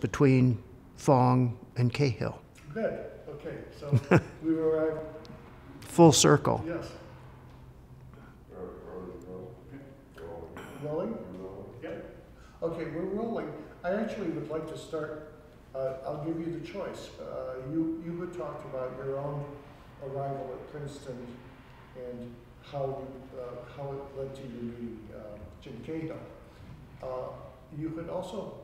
between Fong and Cahill. Good, okay, so we were arrived, Full circle. yes. Rolling? Yep. Okay, we're rolling. I actually would like to start, uh, I'll give you the choice. Uh, you, you had talked about your own arrival at Princeton and how, uh, how it led to you meeting, uh, Jim Cahill. Uh, you had also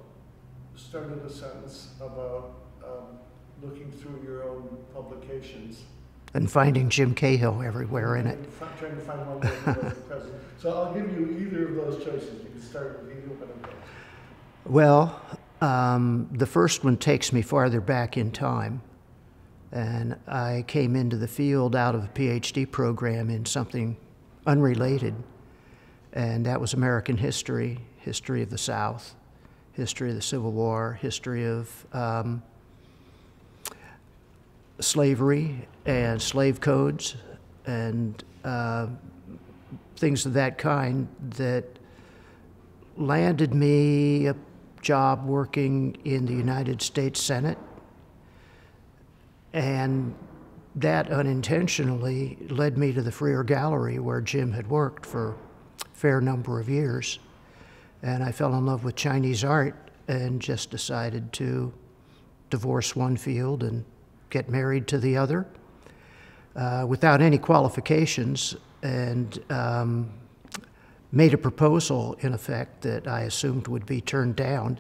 started a sentence about, um, looking through your own publications. And finding Jim Cahill everywhere in it. Trying to find one where he wasn't present. So I'll give you either of those choices. You can start with either one of those. Well, um, the first one takes me farther back in time. And I came into the field out of a PhD program in something unrelated. And that was American history, history of the South, history of the Civil War, history of um, slavery and slave codes and uh, things of that kind that landed me a job working in the United States Senate. And that unintentionally led me to the Freer Gallery where Jim had worked for a fair number of years. And I fell in love with Chinese art and just decided to divorce one field and get married to the other uh, without any qualifications and um, made a proposal, in effect, that I assumed would be turned down.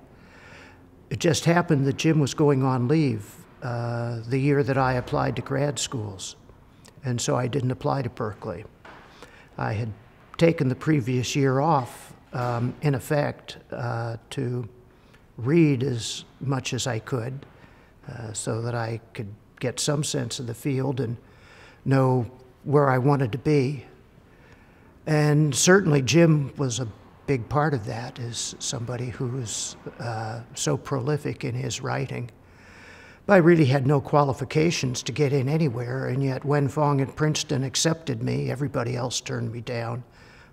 It just happened that Jim was going on leave uh, the year that I applied to grad schools, and so I didn't apply to Berkeley. I had taken the previous year off, um, in effect, uh, to read as much as I could uh, so that I could get some sense of the field and know where I wanted to be. And certainly Jim was a big part of that as somebody who was uh, so prolific in his writing. But I really had no qualifications to get in anywhere, and yet when Fong at Princeton accepted me, everybody else turned me down,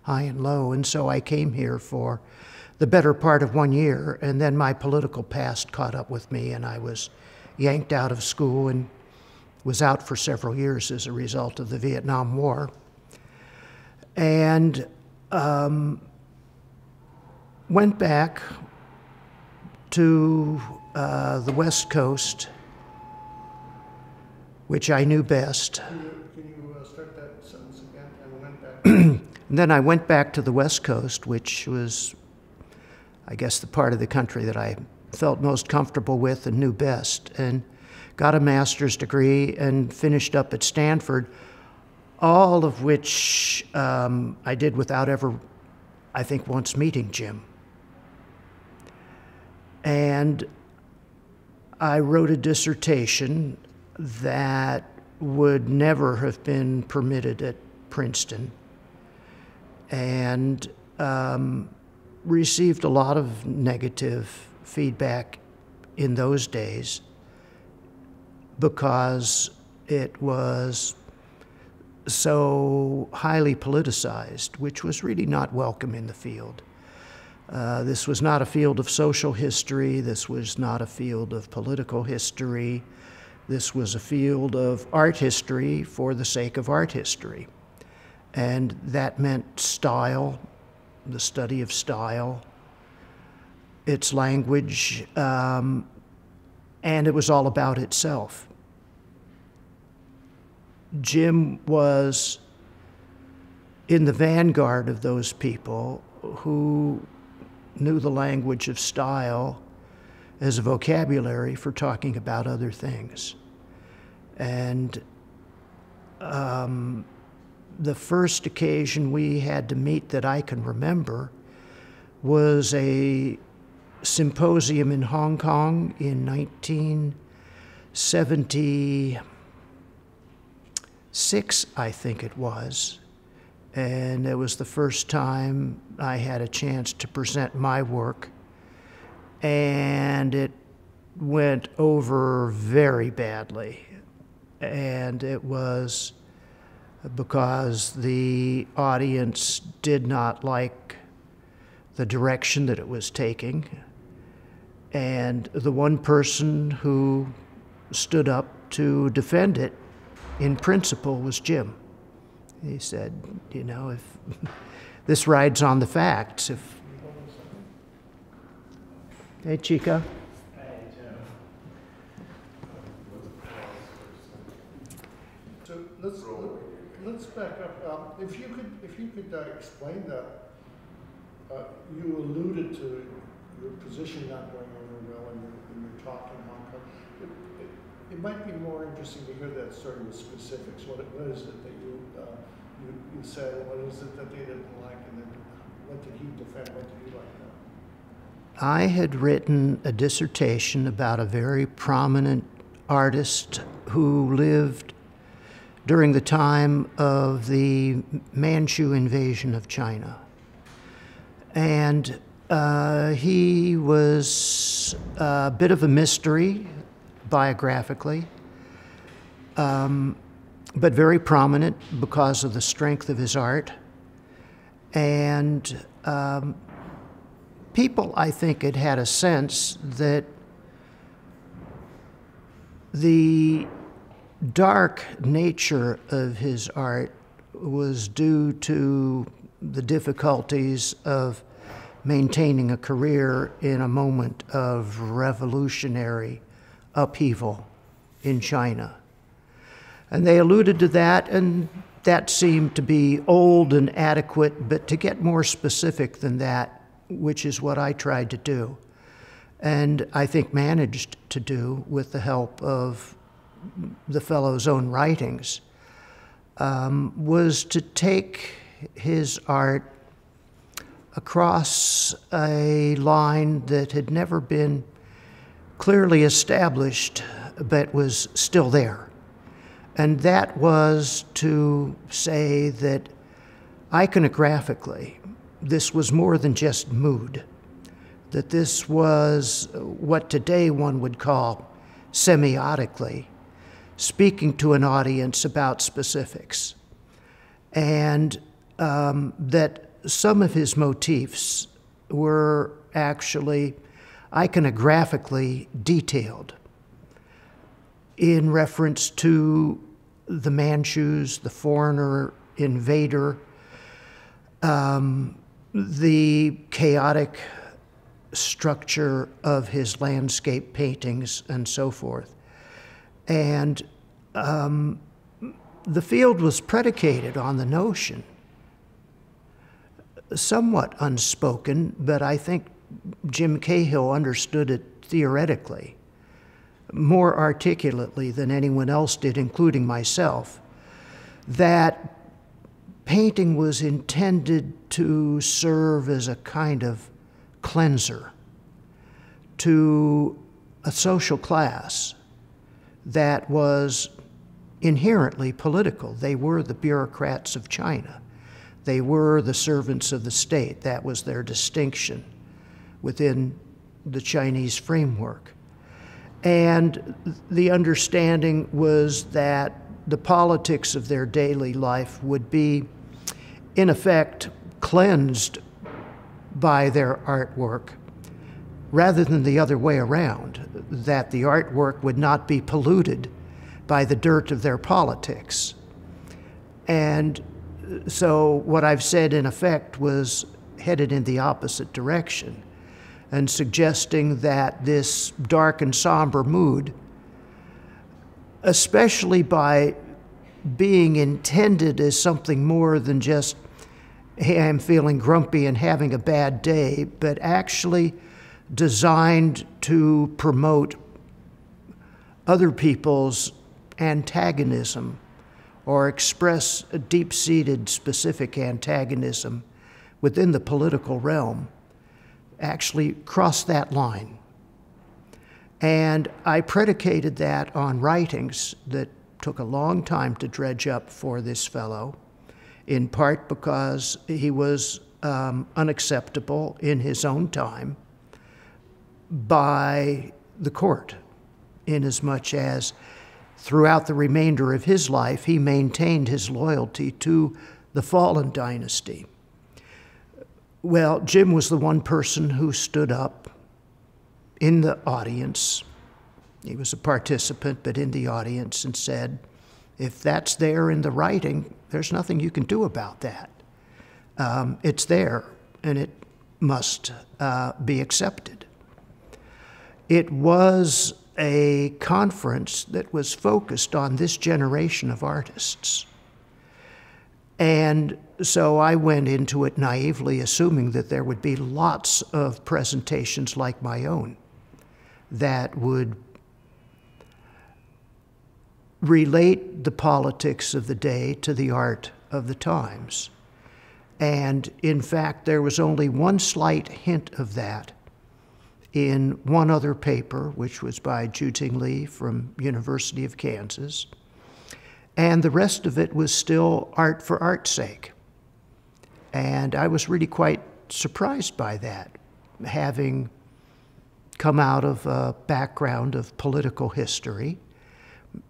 high and low. And so I came here for the better part of one year, and then my political past caught up with me, and I was yanked out of school and was out for several years as a result of the Vietnam War. And um, went back to uh, the West Coast, which I knew best. Can you, can you uh, And then I went back to the West Coast, which was, I guess, the part of the country that I felt most comfortable with and knew best, and got a master's degree and finished up at Stanford, all of which um, I did without ever, I think, once meeting Jim. And I wrote a dissertation that would never have been permitted at Princeton and um, received a lot of negative feedback in those days because it was so highly politicized, which was really not welcome in the field. Uh, this was not a field of social history. This was not a field of political history. This was a field of art history for the sake of art history. And that meant style, the study of style, its language, um, and it was all about itself. Jim was in the vanguard of those people who knew the language of style as a vocabulary for talking about other things. And um, the first occasion we had to meet that I can remember was a symposium in Hong Kong in 1976, I think it was. And it was the first time I had a chance to present my work. And it went over very badly. And it was because the audience did not like the direction that it was taking. And the one person who stood up to defend it in principle was Jim. He said, you know, if this rides on the facts, if. Hey, Chica. So let's, let's back up. Um, If you could, if you could uh, explain that, uh, you alluded to your position not going over well in your, in your talk in Hong Kong. It, it, it might be more interesting to hear that sort of specifics. What, what is it that you, uh, you, you said, what is it that they didn't like, and then what did he defend, what did he like? I had written a dissertation about a very prominent artist who lived during the time of the Manchu invasion of China. And uh, he was a bit of a mystery biographically, um, but very prominent because of the strength of his art. And um, people, I think, had had a sense that the dark nature of his art was due to the difficulties of maintaining a career in a moment of revolutionary upheaval in China. And they alluded to that, and that seemed to be old and adequate, but to get more specific than that, which is what I tried to do, and I think managed to do with the help of the fellow's own writings, um, was to take his art across a line that had never been clearly established but was still there. And that was to say that iconographically, this was more than just mood, that this was what today one would call semiotically, speaking to an audience about specifics. And um, that some of his motifs were actually iconographically detailed in reference to the Manchus, the foreigner invader, um, the chaotic structure of his landscape paintings, and so forth. And um, the field was predicated on the notion, somewhat unspoken, but I think Jim Cahill understood it theoretically more articulately than anyone else did, including myself, that painting was intended to serve as a kind of cleanser to a social class that was inherently political. They were the bureaucrats of China. They were the servants of the state. That was their distinction within the Chinese framework. And the understanding was that the politics of their daily life would be, in effect, cleansed by their artwork rather than the other way around, that the artwork would not be polluted by the dirt of their politics. And so what I've said in effect was headed in the opposite direction and suggesting that this dark and somber mood, especially by being intended as something more than just, hey, I'm feeling grumpy and having a bad day, but actually designed to promote other people's antagonism or express a deep seated specific antagonism within the political realm actually crossed that line. And I predicated that on writings that took a long time to dredge up for this fellow, in part because he was um, unacceptable in his own time by the court, inasmuch as throughout the remainder of his life he maintained his loyalty to the fallen dynasty. Well, Jim was the one person who stood up in the audience. He was a participant, but in the audience, and said, if that's there in the writing, there's nothing you can do about that. Um, it's there, and it must uh, be accepted. It was a conference that was focused on this generation of artists. And so I went into it naively, assuming that there would be lots of presentations like my own that would relate the politics of the day to the art of the times. And in fact, there was only one slight hint of that in one other paper, which was by Chu-tsing Li from University of Kansas. And the rest of it was still art for art's sake. And I was really quite surprised by that, having come out of a background of political history,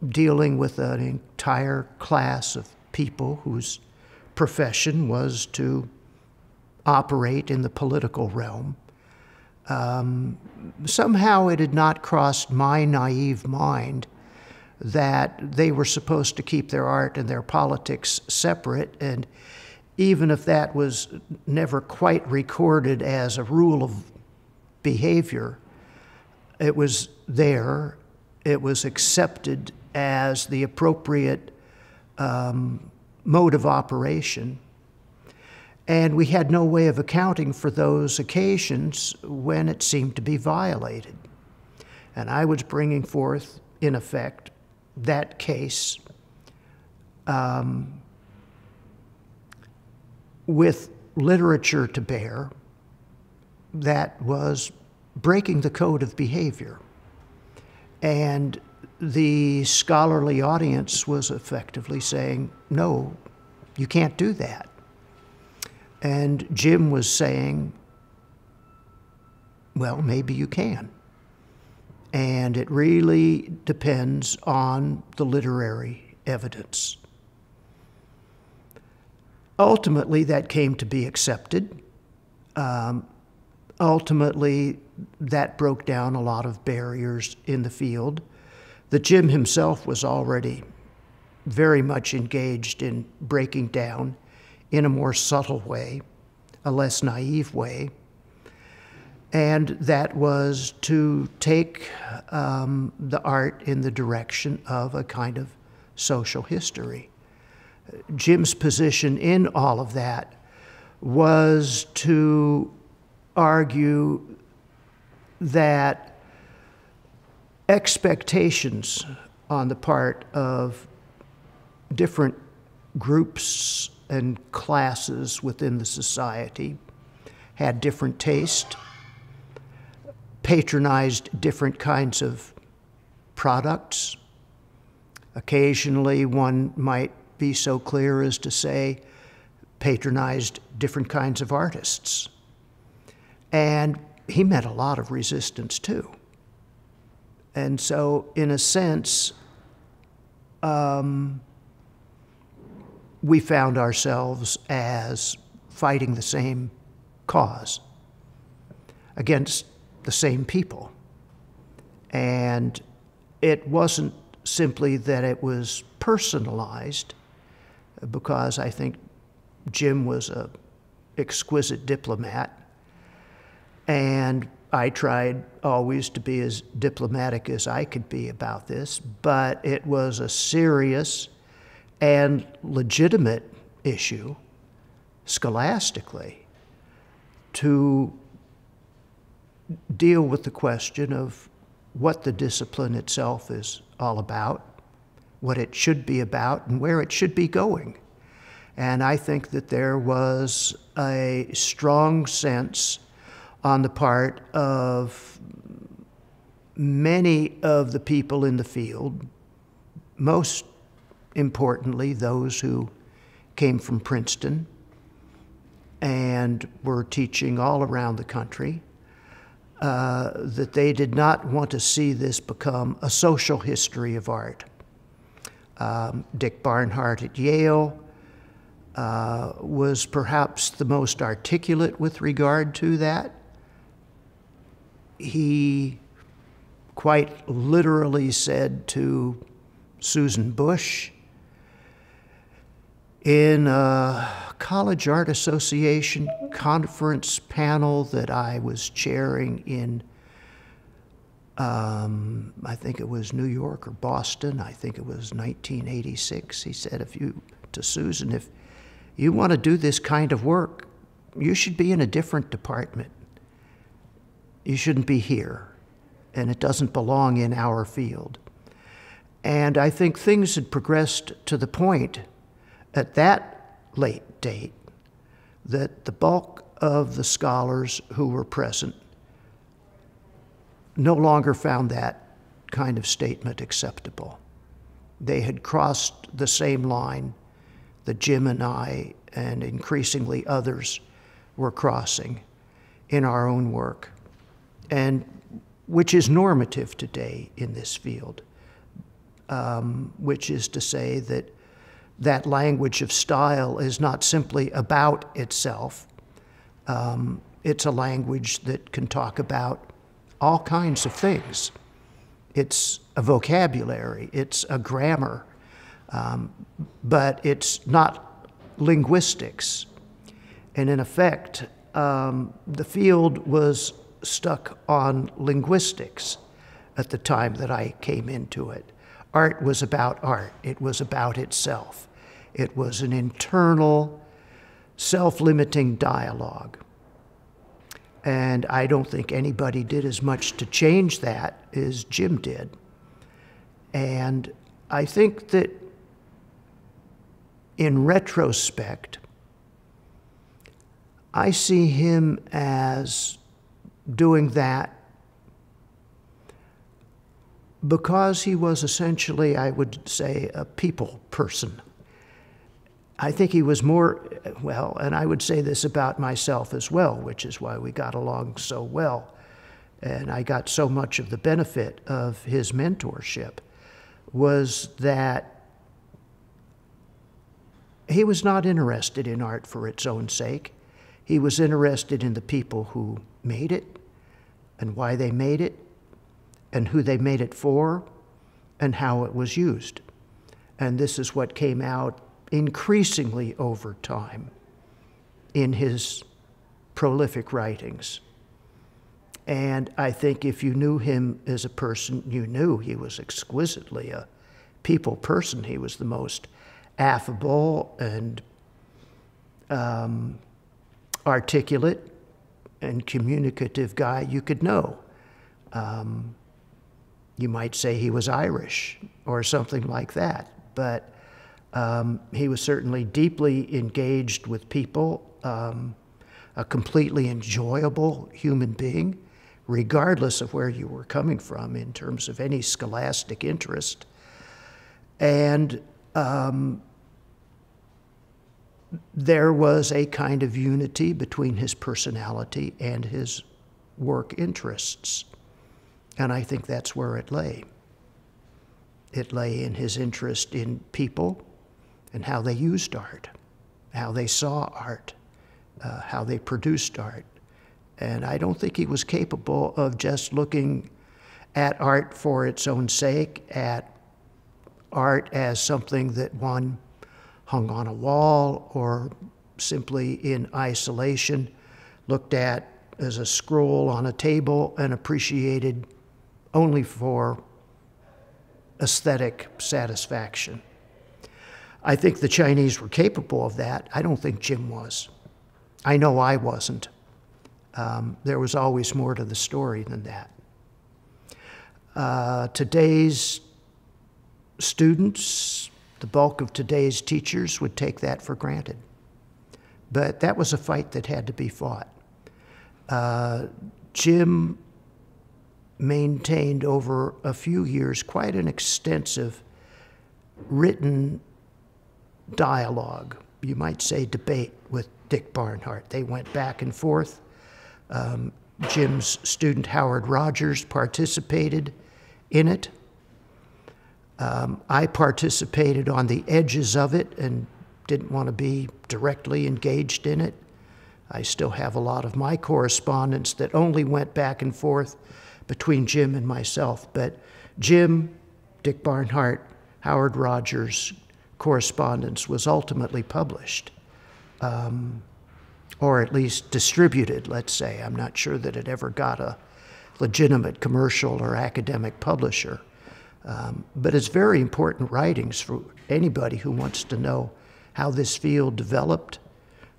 dealing with an entire class of people whose profession was to operate in the political realm. Um, somehow it had not crossed my naive mind that they were supposed to keep their art and their politics separate. And even if that was never quite recorded as a rule of behavior, it was there, it was accepted as the appropriate um, mode of operation. And we had no way of accounting for those occasions when it seemed to be violated. And I was bringing forth, in effect, that case um, with literature to bear that was breaking the code of behavior. And the scholarly audience was effectively saying, no, you can't do that. And Jim was saying, well, maybe you can. And it really depends on the literary evidence. Ultimately, that came to be accepted. Um, ultimately, that broke down a lot of barriers in the field that Jim himself was already very much engaged in breaking down in a more subtle way, a less naive way. And that was to take um, the art in the direction of a kind of social history. Jim's position in all of that was to argue that expectations on the part of different groups and classes within the society had different taste, patronized different kinds of products. Occasionally, one might be so clear as to say patronized different kinds of artists. And he met a lot of resistance too. And so, in a sense, um, we found ourselves as fighting the same cause against the same people. And it wasn't simply that it was personalized, because I think Jim was a exquisite diplomat, and I tried always to be as diplomatic as I could be about this, but it was a serious and legitimate issue scholastically to deal with the question of what the discipline itself is all about, what it should be about, and where it should be going. And I think that there was a strong sense on the part of many of the people in the field, most importantly, those who came from Princeton and were teaching all around the country, uh, that they did not want to see this become a social history of art. Um, Dick Barnhart at Yale uh, was perhaps the most articulate with regard to that he quite literally said to Susan Bush in a College Art Association conference panel that I was chairing in, um, I think it was New York or Boston, I think it was 1986. He said, if you, to Susan, if you want to do this kind of work, you should be in a different department. You shouldn't be here, and it doesn't belong in our field. And I think things had progressed to the point at that late date that the bulk of the scholars who were present no longer found that kind of statement acceptable. They had crossed the same line that Jim and I and increasingly others were crossing in our own work, and which is normative today in this field, um, which is to say that that language of style is not simply about itself. Um, it's a language that can talk about all kinds of things. It's a vocabulary, it's a grammar, um, but it's not linguistics. And in effect, um, the field was stuck on linguistics at the time that I came into it. Art was about art, it was about itself. It was an internal, self limiting dialogue. And I don't think anybody did as much to change that as Jim did. And I think that in retrospect, I see him as doing that because he was essentially, I would say, a people person. I think he was more, well, and I would say this about myself as well, which is why we got along so well. And I got so much of the benefit of his mentorship, was that he was not interested in art for its own sake. He was interested in the people who made it and why they made it and who they made it for and how it was used. And this is what came out increasingly over time in his prolific writings. And I think if you knew him as a person, you knew he was exquisitely a people person. He was the most affable and um, articulate and communicative guy you could know. Um, you might say he was Irish or something like that, but um, he was certainly deeply engaged with people, um, a completely enjoyable human being, regardless of where you were coming from in terms of any scholastic interest. And um, there was a kind of unity between his personality and his work interests. And I think that's where it lay. It lay in his interest in people and how they used art, how they saw art, uh, how they produced art. And I don't think he was capable of just looking at art for its own sake, at art as something that one hung on a wall or simply in isolation, looked at as a scroll on a table and appreciated only for aesthetic satisfaction. I think the Chinese were capable of that. I don't think Jim was. I know I wasn't. Um, there was always more to the story than that. Uh, today's students, the bulk of today's teachers would take that for granted. But that was a fight that had to be fought. Uh, Jim maintained over a few years quite an extensive written dialogue, you might say debate, with Dick Barnhart. They went back and forth. Um, Jim's student Howard Rogers participated in it. Um, I participated on the edges of it and didn't want to be directly engaged in it. I still have a lot of my correspondence that only went back and forth between Jim and myself. But Jim, Dick Barnhart, Howard Rogers' correspondence was ultimately published, um, or at least distributed, let's say. I'm not sure that it ever got a legitimate commercial or academic publisher. Um, but it's very important writings for anybody who wants to know how this field developed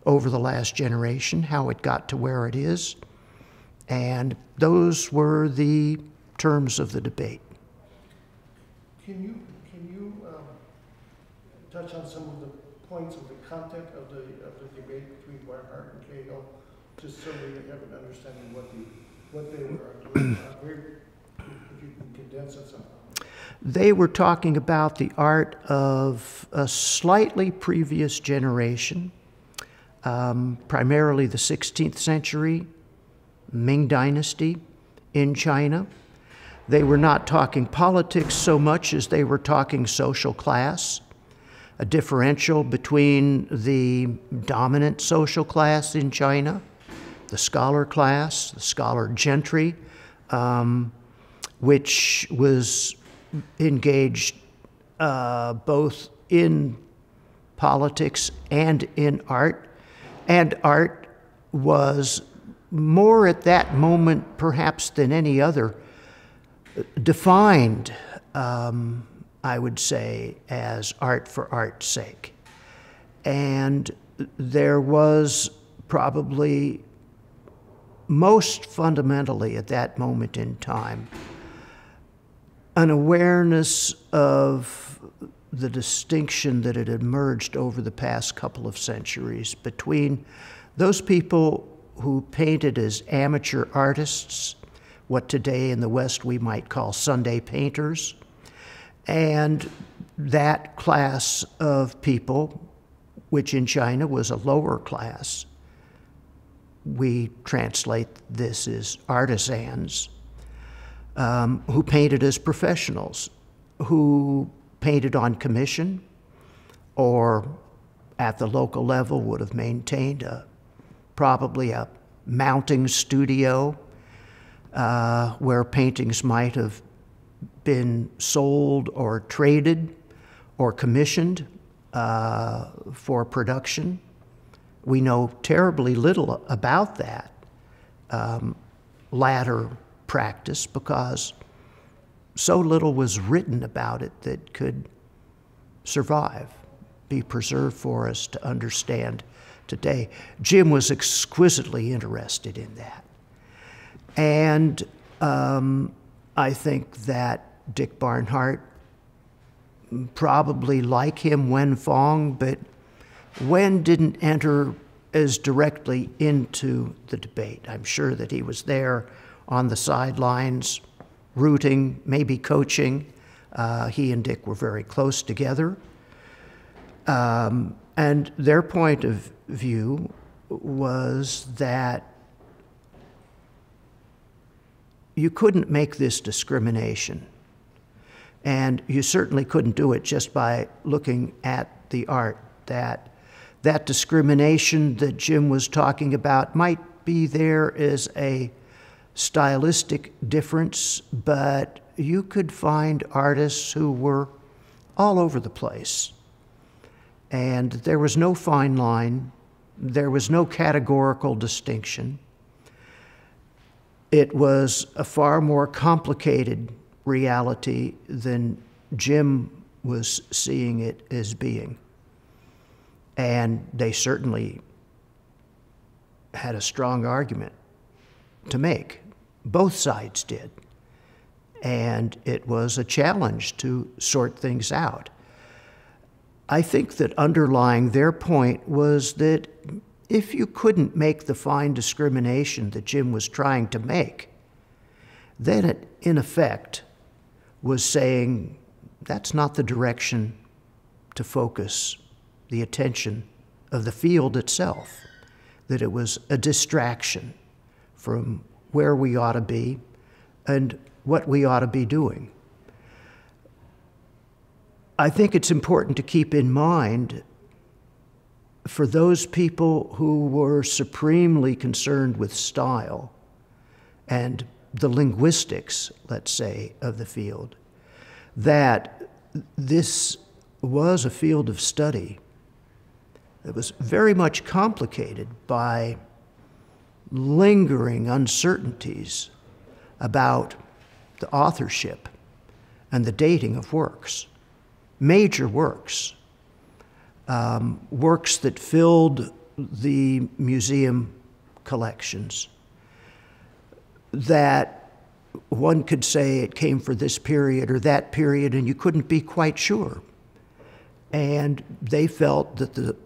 over the last generation, how it got to where it is. And those were the terms of the debate. Can you, can you um, touch on some of the points of the content of the, of the debate between Barnhart and Cahill, just so we have an understanding what the, what they were arguing? If you can condense it somehow. They were talking about the art of a slightly previous generation, um, primarily the 16th century, Ming Dynasty in China. They were not talking politics so much as they were talking social class, a differential between the dominant social class in China, the scholar class, the scholar gentry, um, which was engaged uh, both in politics and in art. And art was more at that moment, perhaps than any other, defined, um, I would say, as art for art's sake. And there was probably most fundamentally at that moment in time an awareness of the distinction that had emerged over the past couple of centuries between those people who painted as amateur artists, what today in the West we might call Sunday painters, and that class of people, which in China was a lower class. We translate this as artisans um, who painted as professionals, who painted on commission or at the local level would have maintained a, probably a mounting studio uh, where paintings might have been sold or traded or commissioned uh, for production. We know terribly little about that um, latter practice because so little was written about it that could survive, be preserved for us to understand today. Jim was exquisitely interested in that. And um, I think that Dick Barnhart, probably like him, Wen Fong, but Wen didn't enter as directly into the debate. I'm sure that he was there on the sidelines, rooting, maybe coaching. Uh, he and Dick were very close together. Um, and their point of view was that you couldn't make this discrimination. And you certainly couldn't do it just by looking at the art. That, that discrimination that Jim was talking about might be there as a stylistic difference, but you could find artists who were all over the place. And there was no fine line, there was no categorical distinction. It was a far more complicated reality than Jim was seeing it as being. And they certainly had a strong argument to make. Both sides did. And it was a challenge to sort things out. I think that underlying their point was that if you couldn't make the fine discrimination that Jim was trying to make, then it, in effect, was saying that's not the direction to focus the attention of the field itself, that it was a distraction from where we ought to be and what we ought to be doing. I think it's important to keep in mind for those people who were supremely concerned with style and the linguistics, let's say, of the field, that this was a field of study that was very much complicated by lingering uncertainties about the authorship and the dating of works, major works, um, works that filled the museum collections, that one could say it came for this period or that period, and you couldn't be quite sure. And they felt that the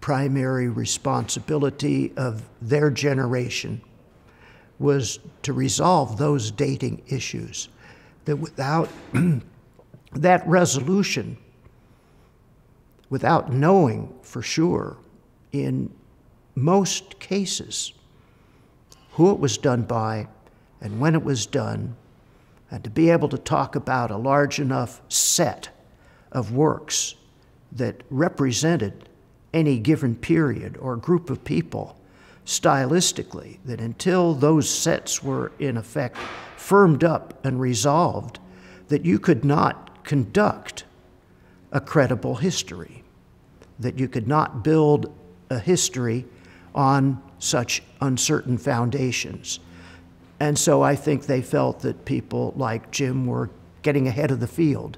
primary responsibility of their generation was to resolve those dating issues. That without that resolution, without knowing for sure, in most cases, who it was done by and when it was done, and to be able to talk about a large enough set of works that represented any given period or group of people stylistically, that until those sets were in effect firmed up and resolved, that you could not conduct a credible history, that you could not build a history on such uncertain foundations. And so I think they felt that people like Jim were getting ahead of the field,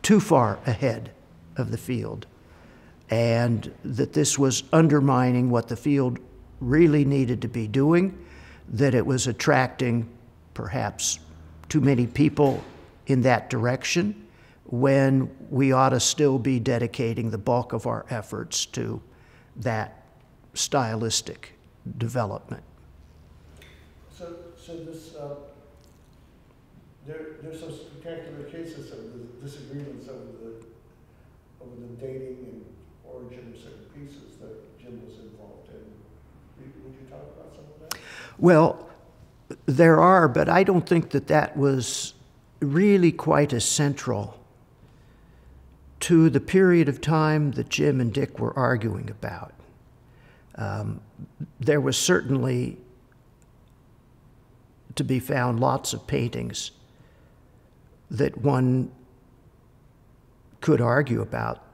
too far ahead of the field, and that this was undermining what the field really needed to be doing, that it was attracting perhaps too many people in that direction when we ought to still be dedicating the bulk of our efforts to that stylistic development. So, so this, uh, there, there's some spectacular cases of the disagreements over the, over the dating and origin of certain pieces that Jim was involved in. Would you talk about some of that? Well, there are, but I don't think that that was really quite as central to the period of time that Jim and Dick were arguing about. Um, there was certainly to be found lots of paintings that one could argue about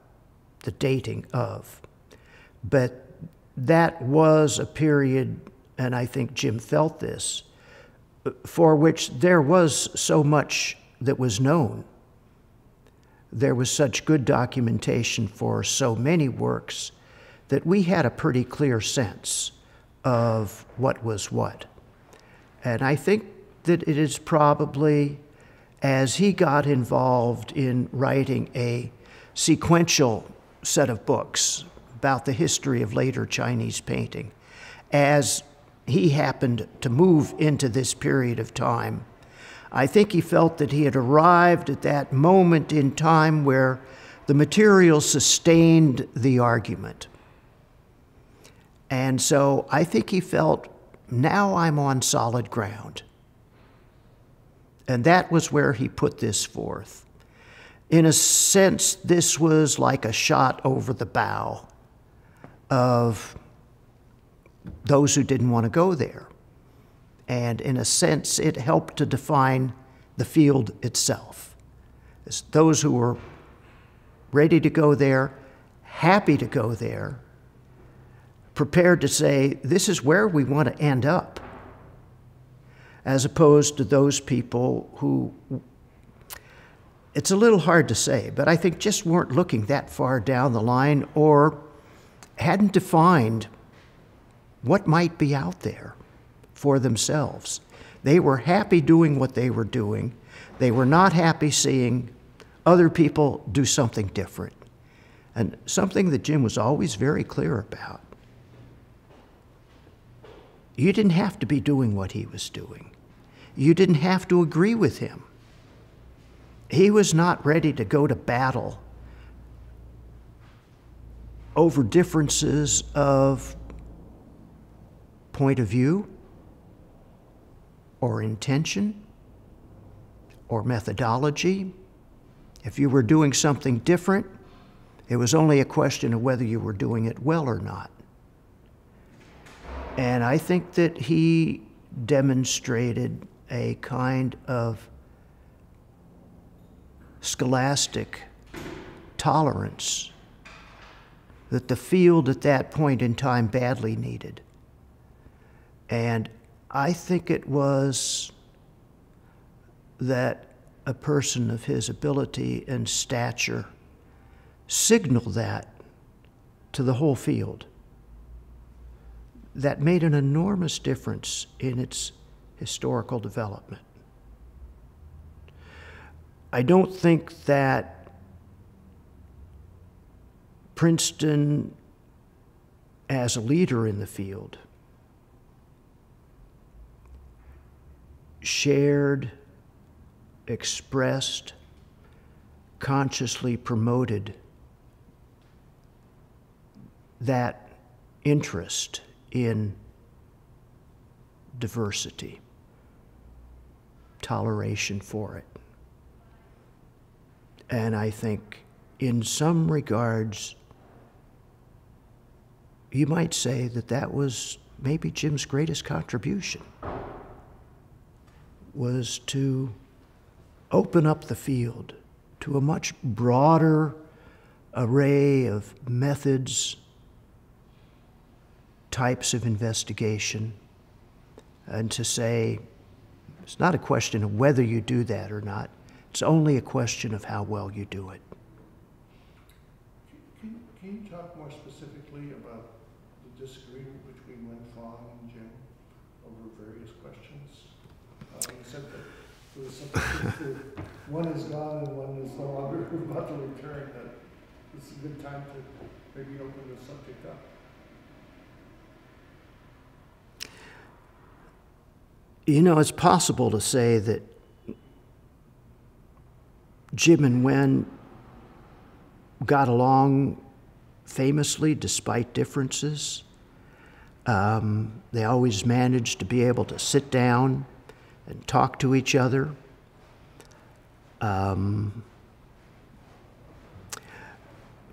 the dating of. But that was a period, and I think Jim felt this, for which there was so much that was known. There was such good documentation for so many works that we had a pretty clear sense of what was what. And I think that it is probably as he got involved in writing a sequential set of books about the history of later Chinese painting, as he happened to move into this period of time, I think he felt that he had arrived at that moment in time where the material sustained the argument. And so I think he felt, now I'm on solid ground. And that was where he put this forth. In a sense, this was like a shot over the bow of those who didn't want to go there. And in a sense, it helped to define the field itself. It's those who were ready to go there, happy to go there, prepared to say, this is where we want to end up, as opposed to those people who, it's a little hard to say, but I think just weren't looking that far down the line or hadn't defined what might be out there for themselves. They were happy doing what they were doing. They were not happy seeing other people do something different. And something that Jim was always very clear about. You didn't have to be doing what he was doing. You didn't have to agree with him. He was not ready to go to battle over differences of point of view or intention or methodology. If you were doing something different, it was only a question of whether you were doing it well or not. And I think that he demonstrated a kind of scholastic tolerance that the field at that point in time badly needed. And I think it was that a person of his ability and stature signaled that to the whole field. That made an enormous difference in its historical development. I don't think that Princeton, as a leader in the field, shared, expressed, consciously promoted that interest in diversity, toleration for it. And I think in some regards, you might say that that was maybe Jim's greatest contribution was to open up the field to a much broader array of methods, types of investigation, and to say it's not a question of whether you do that or not, it's only a question of how well you do it. Can, can you talk more specifically about the disagreement between Wen Fong and Jim over various questions? Uh, you said that there was something, one is gone and one is no longer about to return, that this is a good time to maybe open the subject up. You know, it's possible to say that Jim and Wen got along famously despite differences. Um, they always managed to be able to sit down and talk to each other. Um,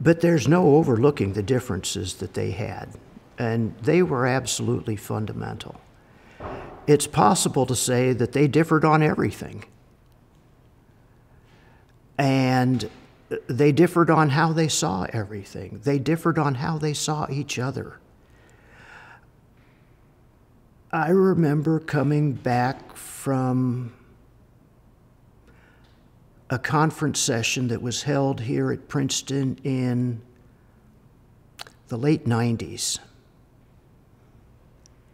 but there's no overlooking the differences that they had, and they were absolutely fundamental. It's possible to say that they differed on everything. And they differed on how they saw everything. They differed on how they saw each other. I remember coming back from a conference session that was held here at Princeton in the late 90s.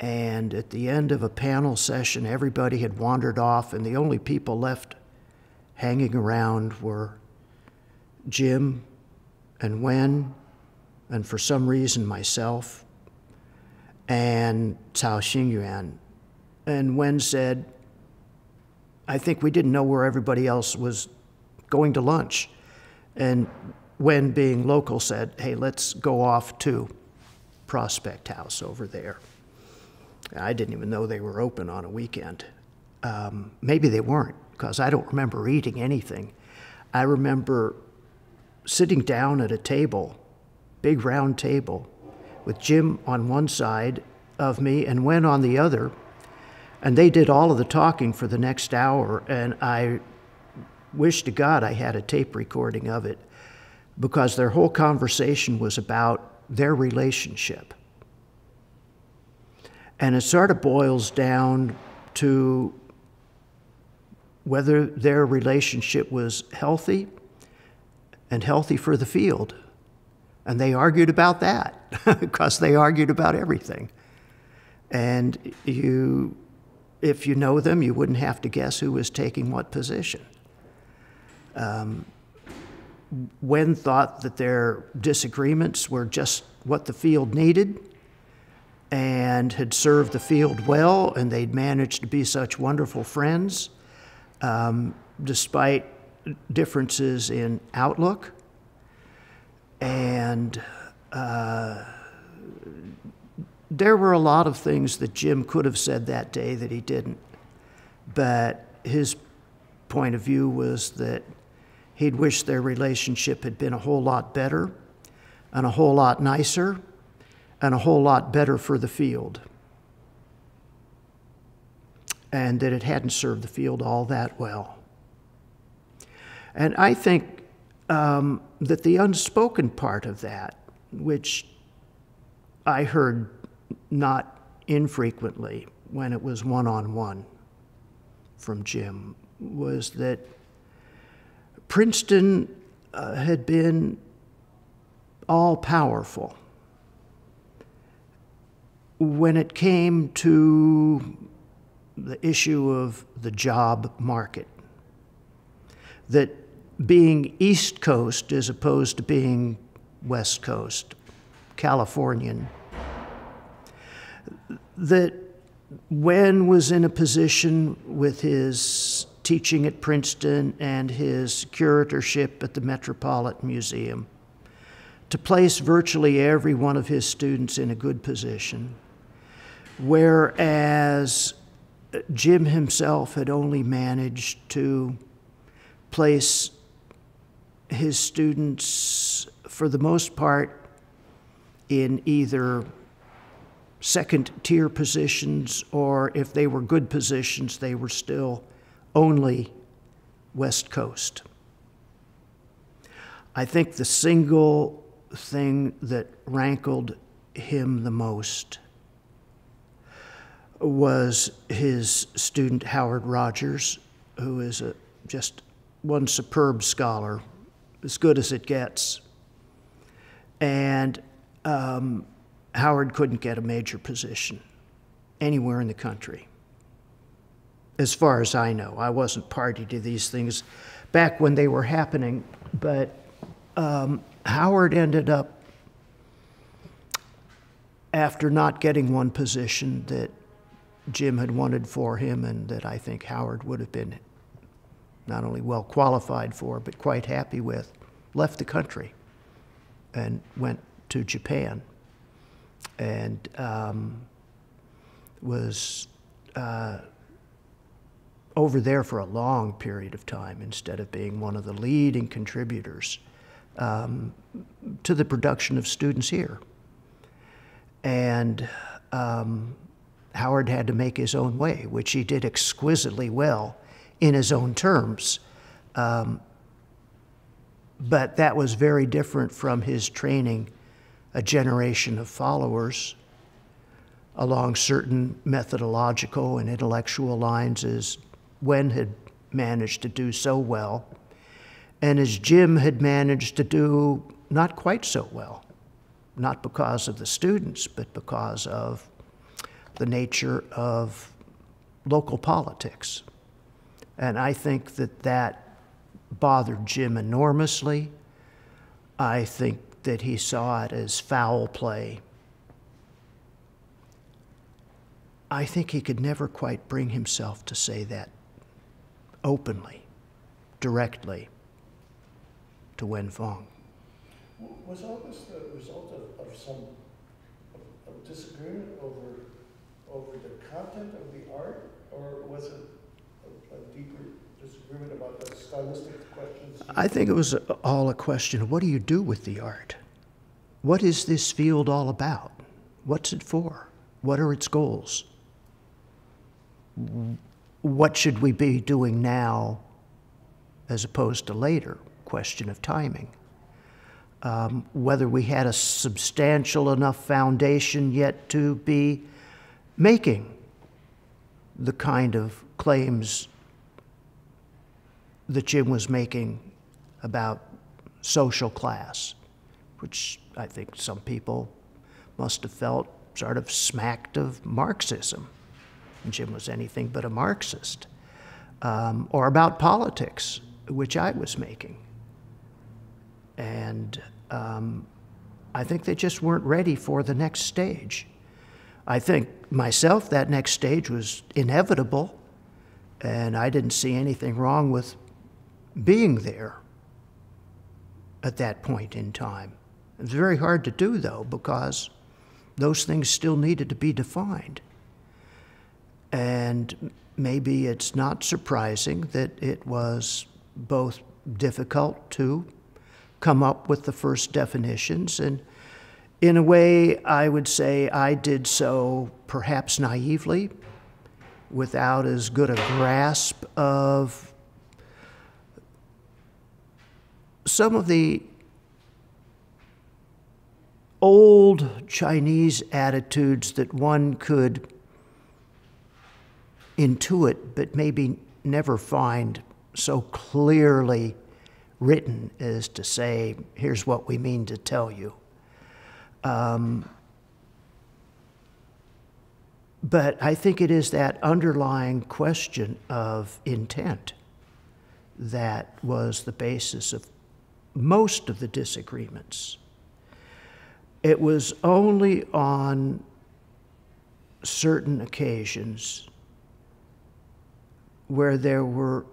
And at the end of a panel session, everybody had wandered off, and the only people left hanging around were Jim and Wen, and for some reason myself, and Cao Xingyuan. And Wen said, I think we didn't know where everybody else was going to lunch. And Wen, being local, said, hey, let's go off to Prospect House over there. I didn't even know they were open on a weekend. Um, maybe they weren't because I don't remember eating anything. I remember sitting down at a table, big round table, with Jim on one side of me and Wen on the other. And they did all of the talking for the next hour, and I wish to God I had a tape recording of it because their whole conversation was about their relationship. And it sort of boils down to whether their relationship was healthy and healthy for the field. And they argued about that because they argued about everything. And you, if you know them, you wouldn't have to guess who was taking what position. Um, Wen thought that their disagreements were just what the field needed and had served the field well, and they'd managed to be such wonderful friends um, despite differences in outlook. And uh, there were a lot of things that Jim could have said that day that he didn't. But his point of view was that he'd wish their relationship had been a whole lot better and a whole lot nicer and a whole lot better for the field. and that it hadn't served the field all that well. And I think um, that the unspoken part of that, which I heard not infrequently when it was one on one from Jim, was that Princeton uh, had been all powerful when it came to the issue of the job market. That being East Coast as opposed to being West Coast, Californian, that Wen was in a position with his teaching at Princeton and his curatorship at the Metropolitan Museum to place virtually every one of his students in a good position. Whereas uh, Jim himself had only managed to place his students, for the most part, in either second tier positions, or if they were good positions, they were still only West Coast. I think the single thing that rankled him the most was his student Howard Rogers, who is a, just one superb scholar, as good as it gets. And um, Howard couldn't get a major position anywhere in the country. As far as I know, I wasn't party to these things back when they were happening, but um, Howard ended up, after not getting one position that Jim had wanted for him and that I think Howard would have been not only well qualified for, but quite happy with, left the country and went to Japan and um, was uh, over there for a long period of time instead of being one of the leading contributors um, to the production of students here. And um, Howard had to make his own way, which he did exquisitely well in his own terms. Um, but that was very different from his training a generation of followers along certain methodological and intellectual lines as Wen had managed to do so well, and as Jim had managed to do not quite so well, not because of the students, but because of the nature of local politics. And I think that that bothered Jim enormously. I think that he saw it as foul play. I think he could never quite bring himself to say that openly, directly to Wen Fong. Was all this the result of, of some of, of disagreement over over the content of the art, or was it a, a deeper disagreement about the stylistic questions? I think it was all a question of what do you do with the art? What is this field all about? What's it for? What are its goals? What should we be doing now as opposed to later? Question of timing. Um, whether we had a substantial enough foundation yet to be making the kind of claims that Jim was making about social class, which I think some people must have felt sort of smacked of Marxism. Jim was anything but a Marxist. Um, or about politics, which I was making. And um, I think they just weren't ready for the next stage. I think myself, that next stage was inevitable, and I didn't see anything wrong with being there at that point in time. It was very hard to do, though, because those things still needed to be defined. And maybe it's not surprising that it was both difficult to come up with the first definitions. And in a way, I would say I did so perhaps naively without as good a grasp of some of the old Chinese attitudes that one could intuit but maybe never find so clearly written as to say, here's what we mean to tell you. Um, but I think it is that underlying question of intent that was the basis of most of the disagreements. It was only on certain occasions where there were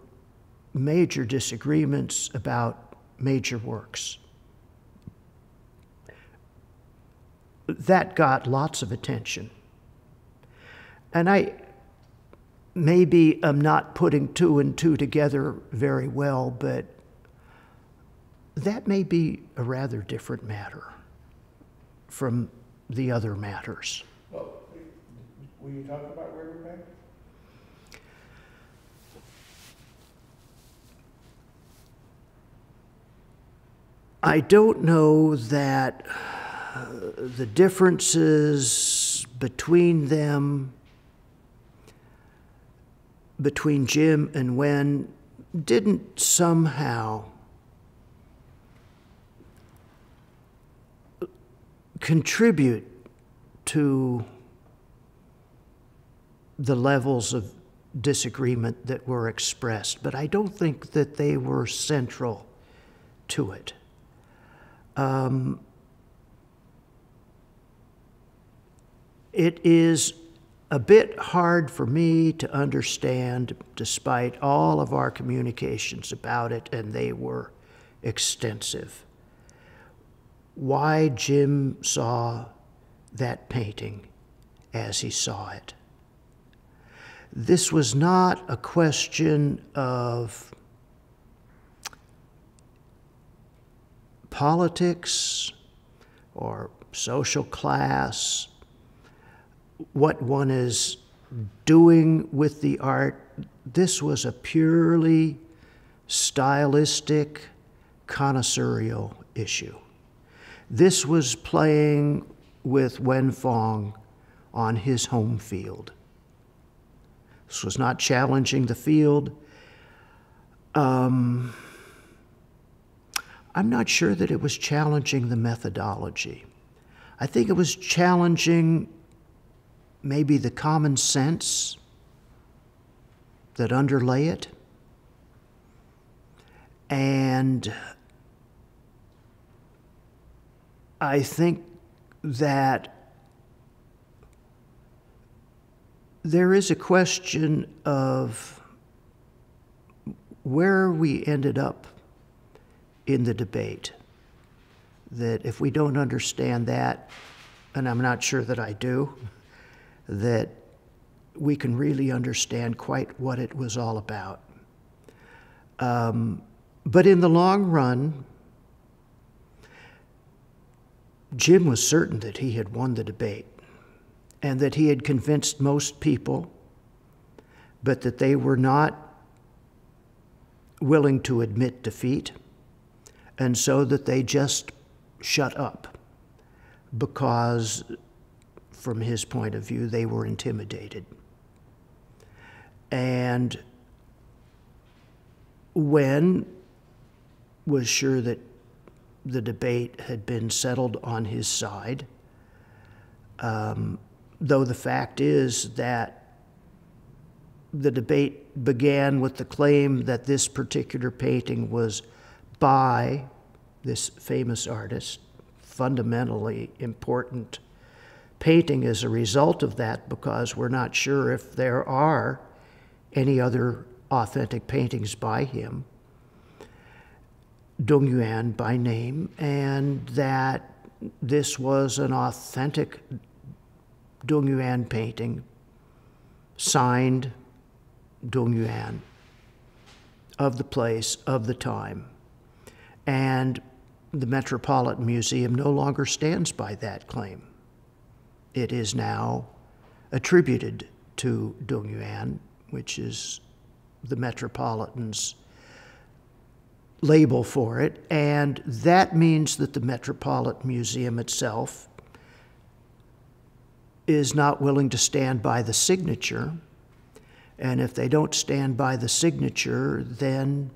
major disagreements about major works. That got lots of attention. And I maybe am not putting two and two together very well, but that may be a rather different matter from the other matters. Well, will you talk about Riverbank? I don't know that uh, the differences between them, between Jim and Wen, didn't somehow contribute to the levels of disagreement that were expressed, but I don't think that they were central to it. Um, it is a bit hard for me to understand, despite all of our communications about it, and they were extensive, why Jim saw that painting as he saw it. This was not a question of politics or social class, what one is doing with the art. This was a purely stylistic, connoisseurial issue. This was playing with Wen Fong on his home field. This was not challenging the field. Um, I'm not sure that it was challenging the methodology. I think it was challenging maybe the common sense that underlay it. And I think that there is a question of where we ended up in the debate. That if we don't understand that, and I'm not sure that I do, that we can really understand quite what it was all about. Um, but in the long run, Jim was certain that he had won the debate and that he had convinced most people, but that they were not willing to admit defeat and so that they just shut up because, from his point of view, they were intimidated. And Wen was sure that the debate had been settled on his side, um, though the fact is that the debate began with the claim that this particular painting was by this famous artist, fundamentally important painting as a result of that because we're not sure if there are any other authentic paintings by him. Dong Yuan by name, and that this was an authentic Dong Yuan painting, signed Dong Yuan of the place, of the time. And the Metropolitan Museum no longer stands by that claim. It is now attributed to Dong Yuan, which is the Metropolitan's label for it, and that means that the Metropolitan Museum itself is not willing to stand by the signature. And if they don't stand by the signature, then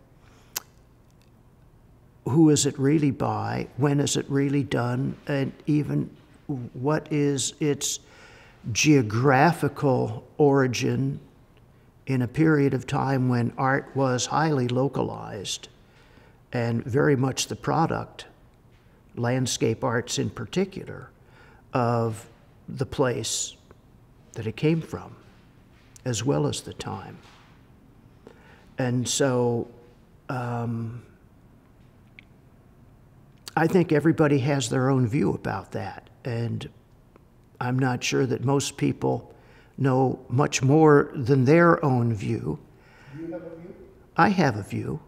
who is it really by? When is it really done? And even what is its geographical origin in a period of time when art was highly localized and very much the product, landscape arts in particular, of the place that it came from, as well as the time. And so um, I think everybody has their own view about that. And I'm not sure that most people know much more than their own view. Do you have a view? I have a view.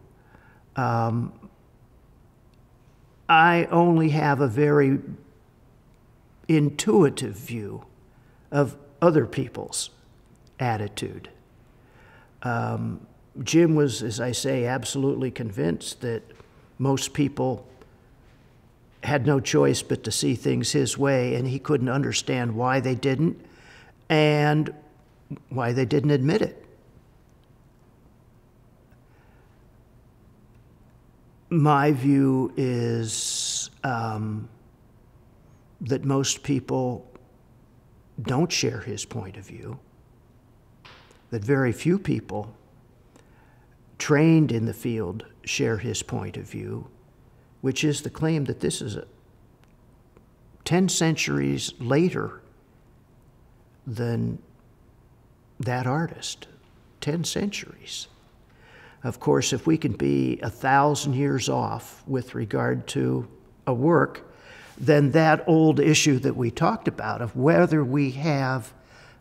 Um, I only have a very intuitive view of other people's attitude. Um, Jim was, as I say, absolutely convinced that most people had no choice but to see things his way, and he couldn't understand why they didn't and why they didn't admit it. My view is um, that most people don't share his point of view, that very few people trained in the field share his point of view, which is the claim that this is a, 10 centuries later than that artist. 10 centuries. Of course, if we can be a thousand years off with regard to a work, then that old issue that we talked about of whether we have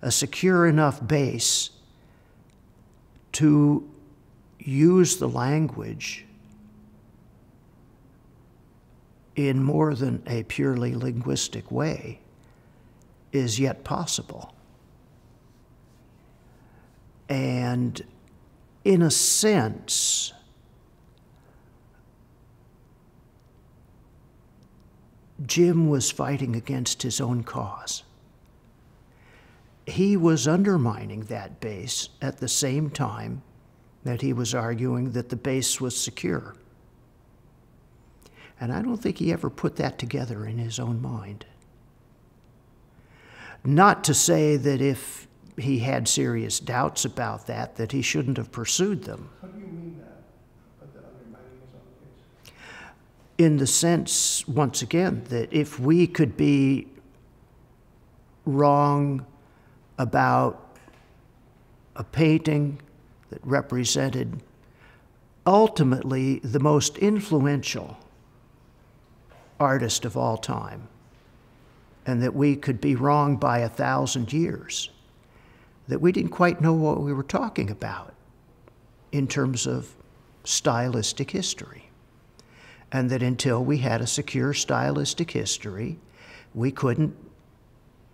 a secure enough base to use the language in more than a purely linguistic way is yet possible. And in a sense, Jim was fighting against his own cause. He was undermining that base at the same time that he was arguing that the base was secure. And I don't think he ever put that together in his own mind. Not to say that if he had serious doubts about that, that he shouldn't have pursued them. How do you mean that? Put that undermining his own case? In the sense, once again, that if we could be wrong about a painting that represented ultimately the most influential artist of all time, and that we could be wrong by a thousand years, that we didn't quite know what we were talking about in terms of stylistic history. And that until we had a secure stylistic history, we couldn't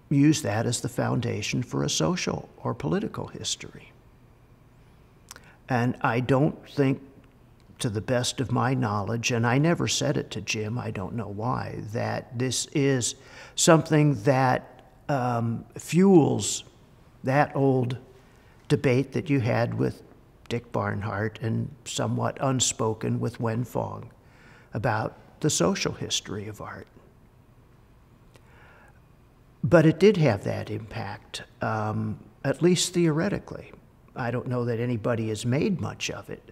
use that as the foundation for a social or political history. And I don't think to the best of my knowledge, and I never said it to Jim, I don't know why, that this is something that um, fuels that old debate that you had with Dick Barnhart and somewhat unspoken with Wen Fong about the social history of art. But it did have that impact, um, at least theoretically. I don't know that anybody has made much of it.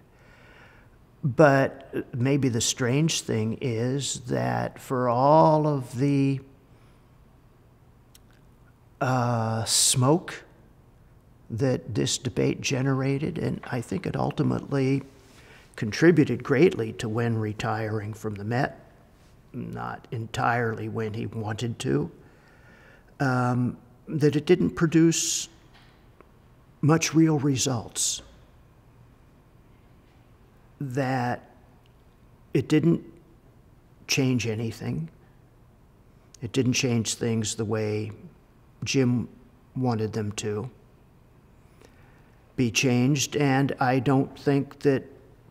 But maybe the strange thing is that for all of the uh, smoke that this debate generated, and I think it ultimately contributed greatly to Wen retiring from the Met, not entirely when he wanted to, um, that it didn't produce much real results that it didn't change anything. It didn't change things the way Jim wanted them to. be changed, and I don't think that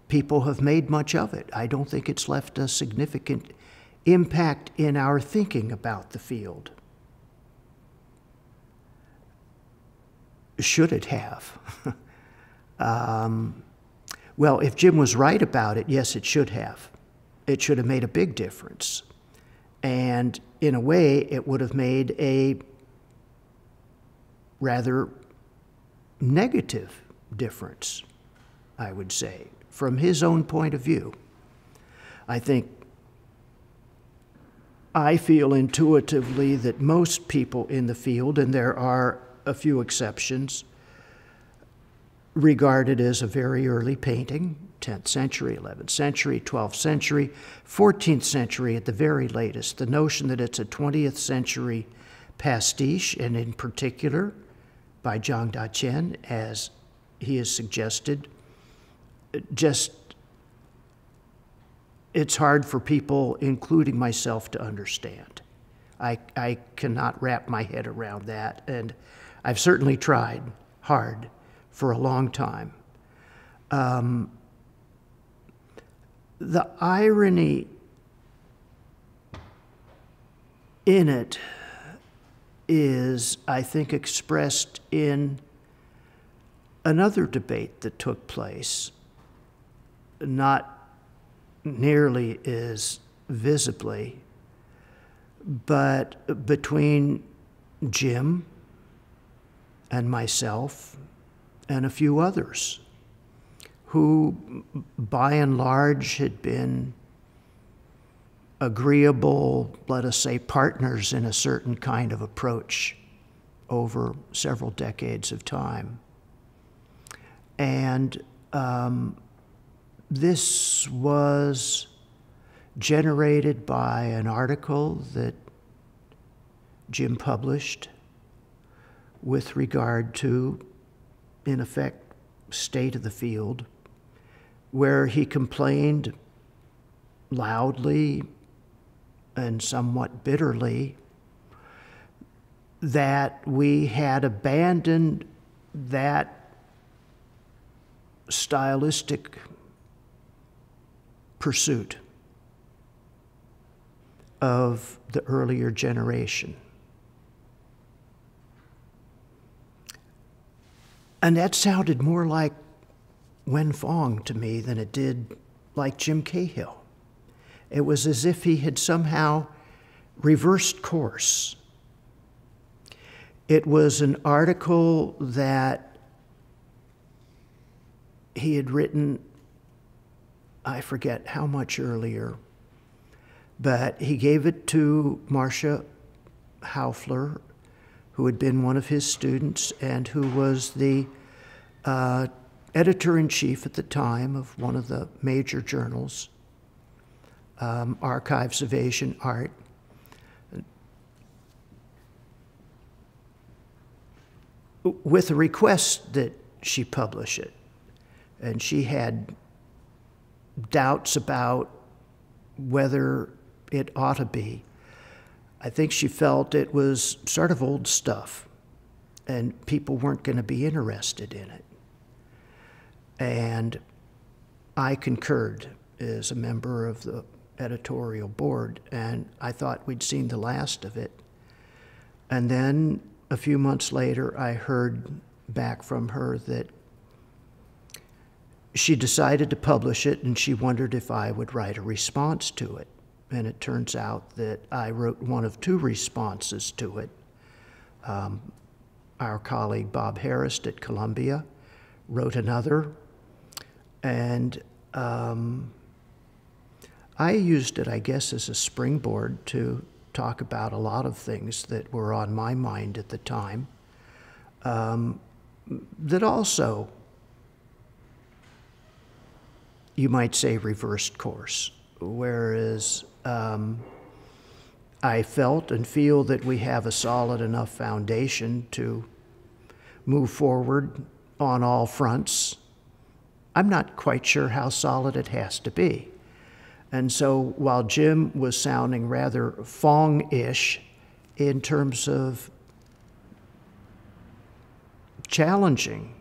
people have made much of it. I don't think it's left a significant impact in our thinking about the field. Should it have? um, well, if Jim was right about it, yes, it should have. It should have made a big difference. And in a way, it would have made a rather negative difference, I would say, from his own point of view. I think I feel intuitively that most people in the field, and there are a few exceptions, regarded as a very early painting 10th century, 11th century, 12th century, 14th century at the very latest. The notion that it's a 20th century pastiche, and in particular by Zhang Daqian, as he has suggested, just it's hard for people, including myself, to understand. I, I cannot wrap my head around that, and I've certainly tried hard for a long time. Um, the irony in it is, I think, expressed in another debate that took place, not nearly as visibly, but between Jim and myself and a few others who, by and large, had been agreeable, let us say, partners in a certain kind of approach over several decades of time. And um, this was generated by an article that Jim published with regard to, in effect, state of the field, where he complained loudly and somewhat bitterly that we had abandoned that stylistic pursuit of the earlier generation. And that sounded more like Wen Fong to me than it did like Jim Cahill. It was as if he had somehow reversed course. It was an article that he had written, I forget how much earlier, but he gave it to Marsha Haufler, who had been one of his students and who was the uh, editor in chief at the time of one of the major journals, um, Archives of Asian Art. With a request that she publish it. And she had doubts about whether it ought to be. I think she felt it was sort of old stuff and people weren't going to be interested in it. And I concurred as a member of the editorial board, and I thought we'd seen the last of it. And then a few months later, I heard back from her that she decided to publish it and she wondered if I would write a response to it. And it turns out that I wrote one of two responses to it. Um, our colleague Bob Harrist at Columbia wrote another, and um, I used it, I guess, as a springboard to talk about a lot of things that were on my mind at the time um, that also, you might say, reversed course. Whereas um, I felt and feel that we have a solid enough foundation to move forward on all fronts. I'm not quite sure how solid it has to be. And so while Jim was sounding rather Fong ish in terms of challenging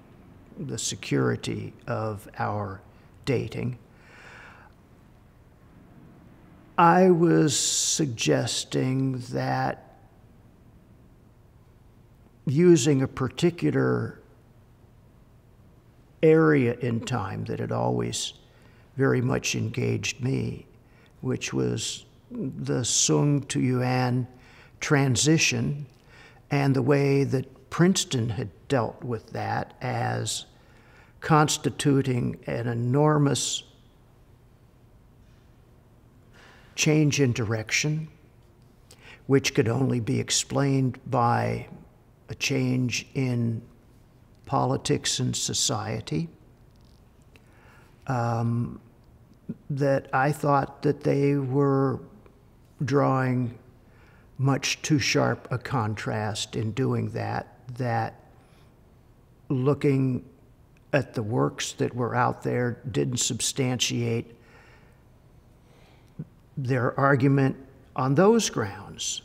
the security of our dating. I was suggesting that using a particular area in time that had always very much engaged me, which was the Sung to Yuan transition and the way that Princeton had dealt with that as constituting an enormous change in direction, which could only be explained by a change in politics and society. Um, that I thought that they were drawing much too sharp a contrast in doing that, that looking at the works that were out there didn't substantiate their argument on those grounds.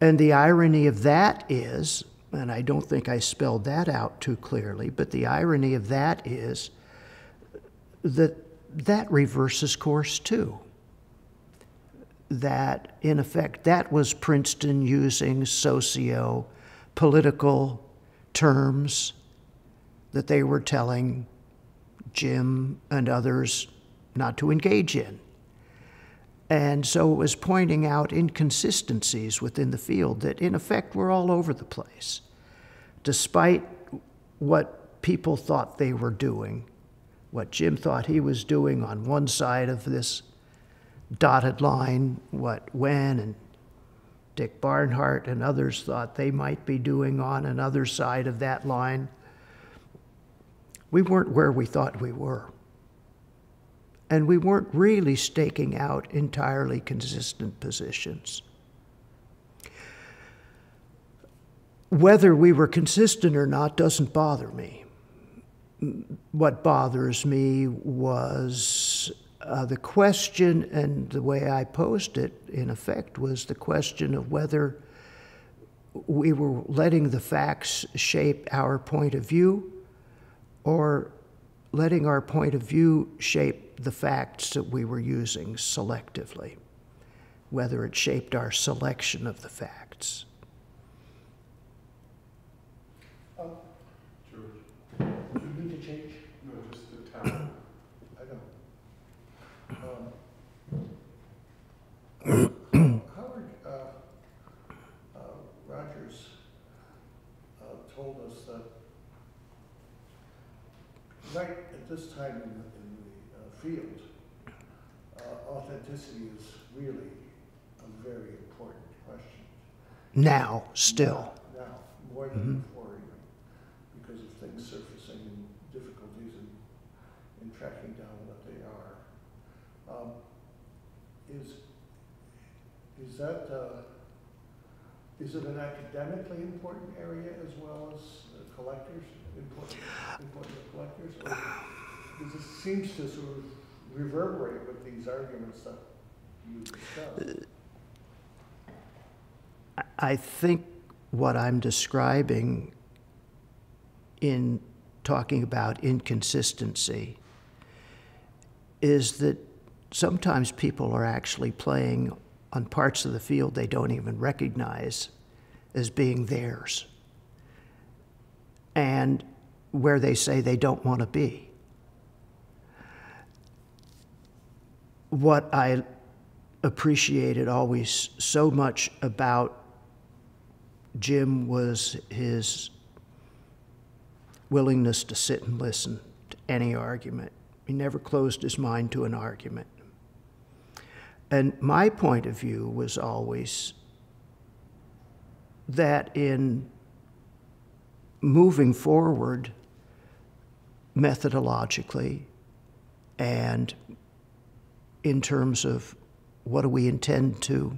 And the irony of that is, and I don't think I spelled that out too clearly, but the irony of that is that that reverses course too. That, in effect, that was Princeton using socio political terms that they were telling Jim and others not to engage in. And so it was pointing out inconsistencies within the field that, in effect, were all over the place. Despite what people thought they were doing, what Jim thought he was doing on one side of this dotted line, what Wen and Dick Barnhart and others thought they might be doing on another side of that line, we weren't where we thought we were and we weren't really staking out entirely consistent positions. Whether we were consistent or not doesn't bother me. What bothers me was uh, the question, and the way I posed it, in effect, was the question of whether we were letting the facts shape our point of view or letting our point of view shape the facts that we were using selectively, whether it shaped our selection of the facts. Um, George, you need to change? No, just the town. I know. Um, Howard uh, uh, Rogers uh, told us that right at this time field, uh, authenticity is really a very important question. Now, still. Now, now, more than before even, because of things surfacing and difficulties in, in tracking down what they are. Um, is, is that, uh, is it an academically important area as well as uh, collectors, important, important to collectors? Or it seems to sort of reverberate with these arguments that you. I think what I'm describing in talking about inconsistency is that sometimes people are actually playing on parts of the field they don't even recognize as being theirs and where they say they don't want to be. What I appreciated always so much about Jim was his willingness to sit and listen to any argument. He never closed his mind to an argument. And my point of view was always that in moving forward methodologically and in terms of what do we intend to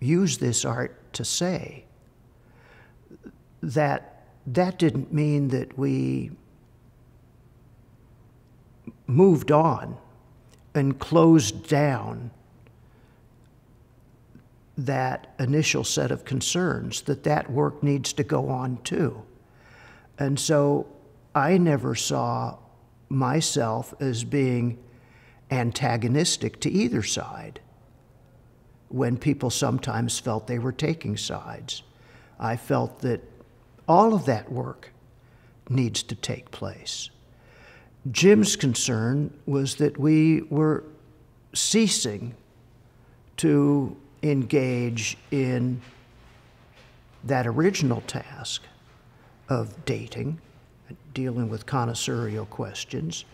use this art to say, that that didn't mean that we moved on and closed down that initial set of concerns, that that work needs to go on too. And so I never saw myself as being antagonistic to either side when people sometimes felt they were taking sides. I felt that all of that work needs to take place. Jim's concern was that we were ceasing to engage in that original task of dating, dealing with connoisseurial questions.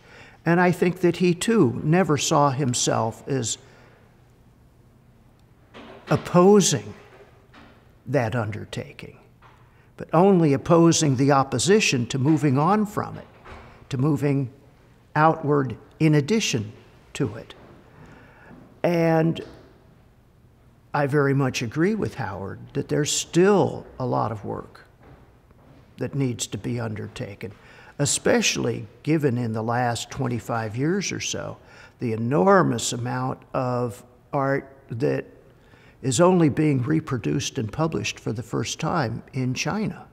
And I think that he too never saw himself as opposing that undertaking, but only opposing the opposition to moving on from it, to moving outward in addition to it. And I very much agree with Howard that there's still a lot of work that needs to be undertaken, especially given in the last 25 years or so the enormous amount of art that is only being reproduced and published for the first time in China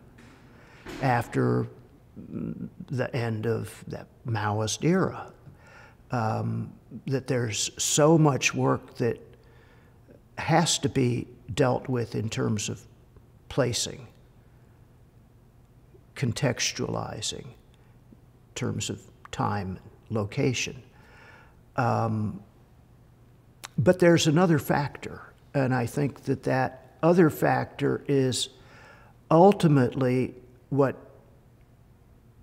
after the end of that Maoist era. Um, that there's so much work that has to be dealt with in terms of placing, contextualizing, in terms of time, and location. Um, but there's another factor, and I think that that other factor is ultimately what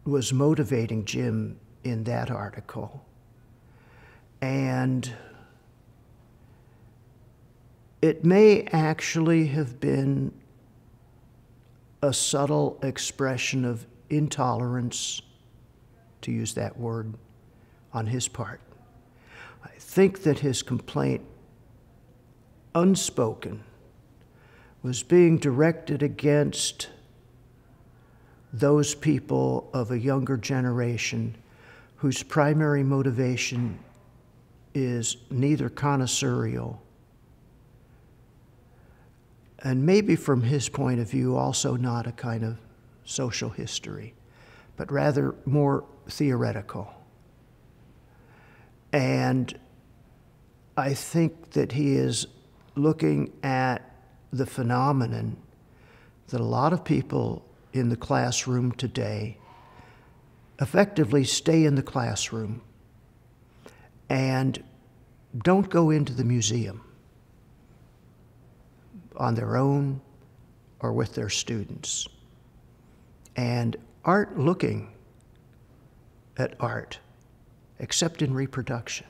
was motivating Jim in that article. And it may actually have been a subtle expression of intolerance, to use that word, on his part. I think that his complaint, unspoken, was being directed against those people of a younger generation whose primary motivation is neither connoisseurial and maybe from his point of view, also not a kind of social history, but rather more theoretical. And I think that he is looking at the phenomenon that a lot of people in the classroom today effectively stay in the classroom and don't go into the museum on their own or with their students and aren't looking at art except in reproduction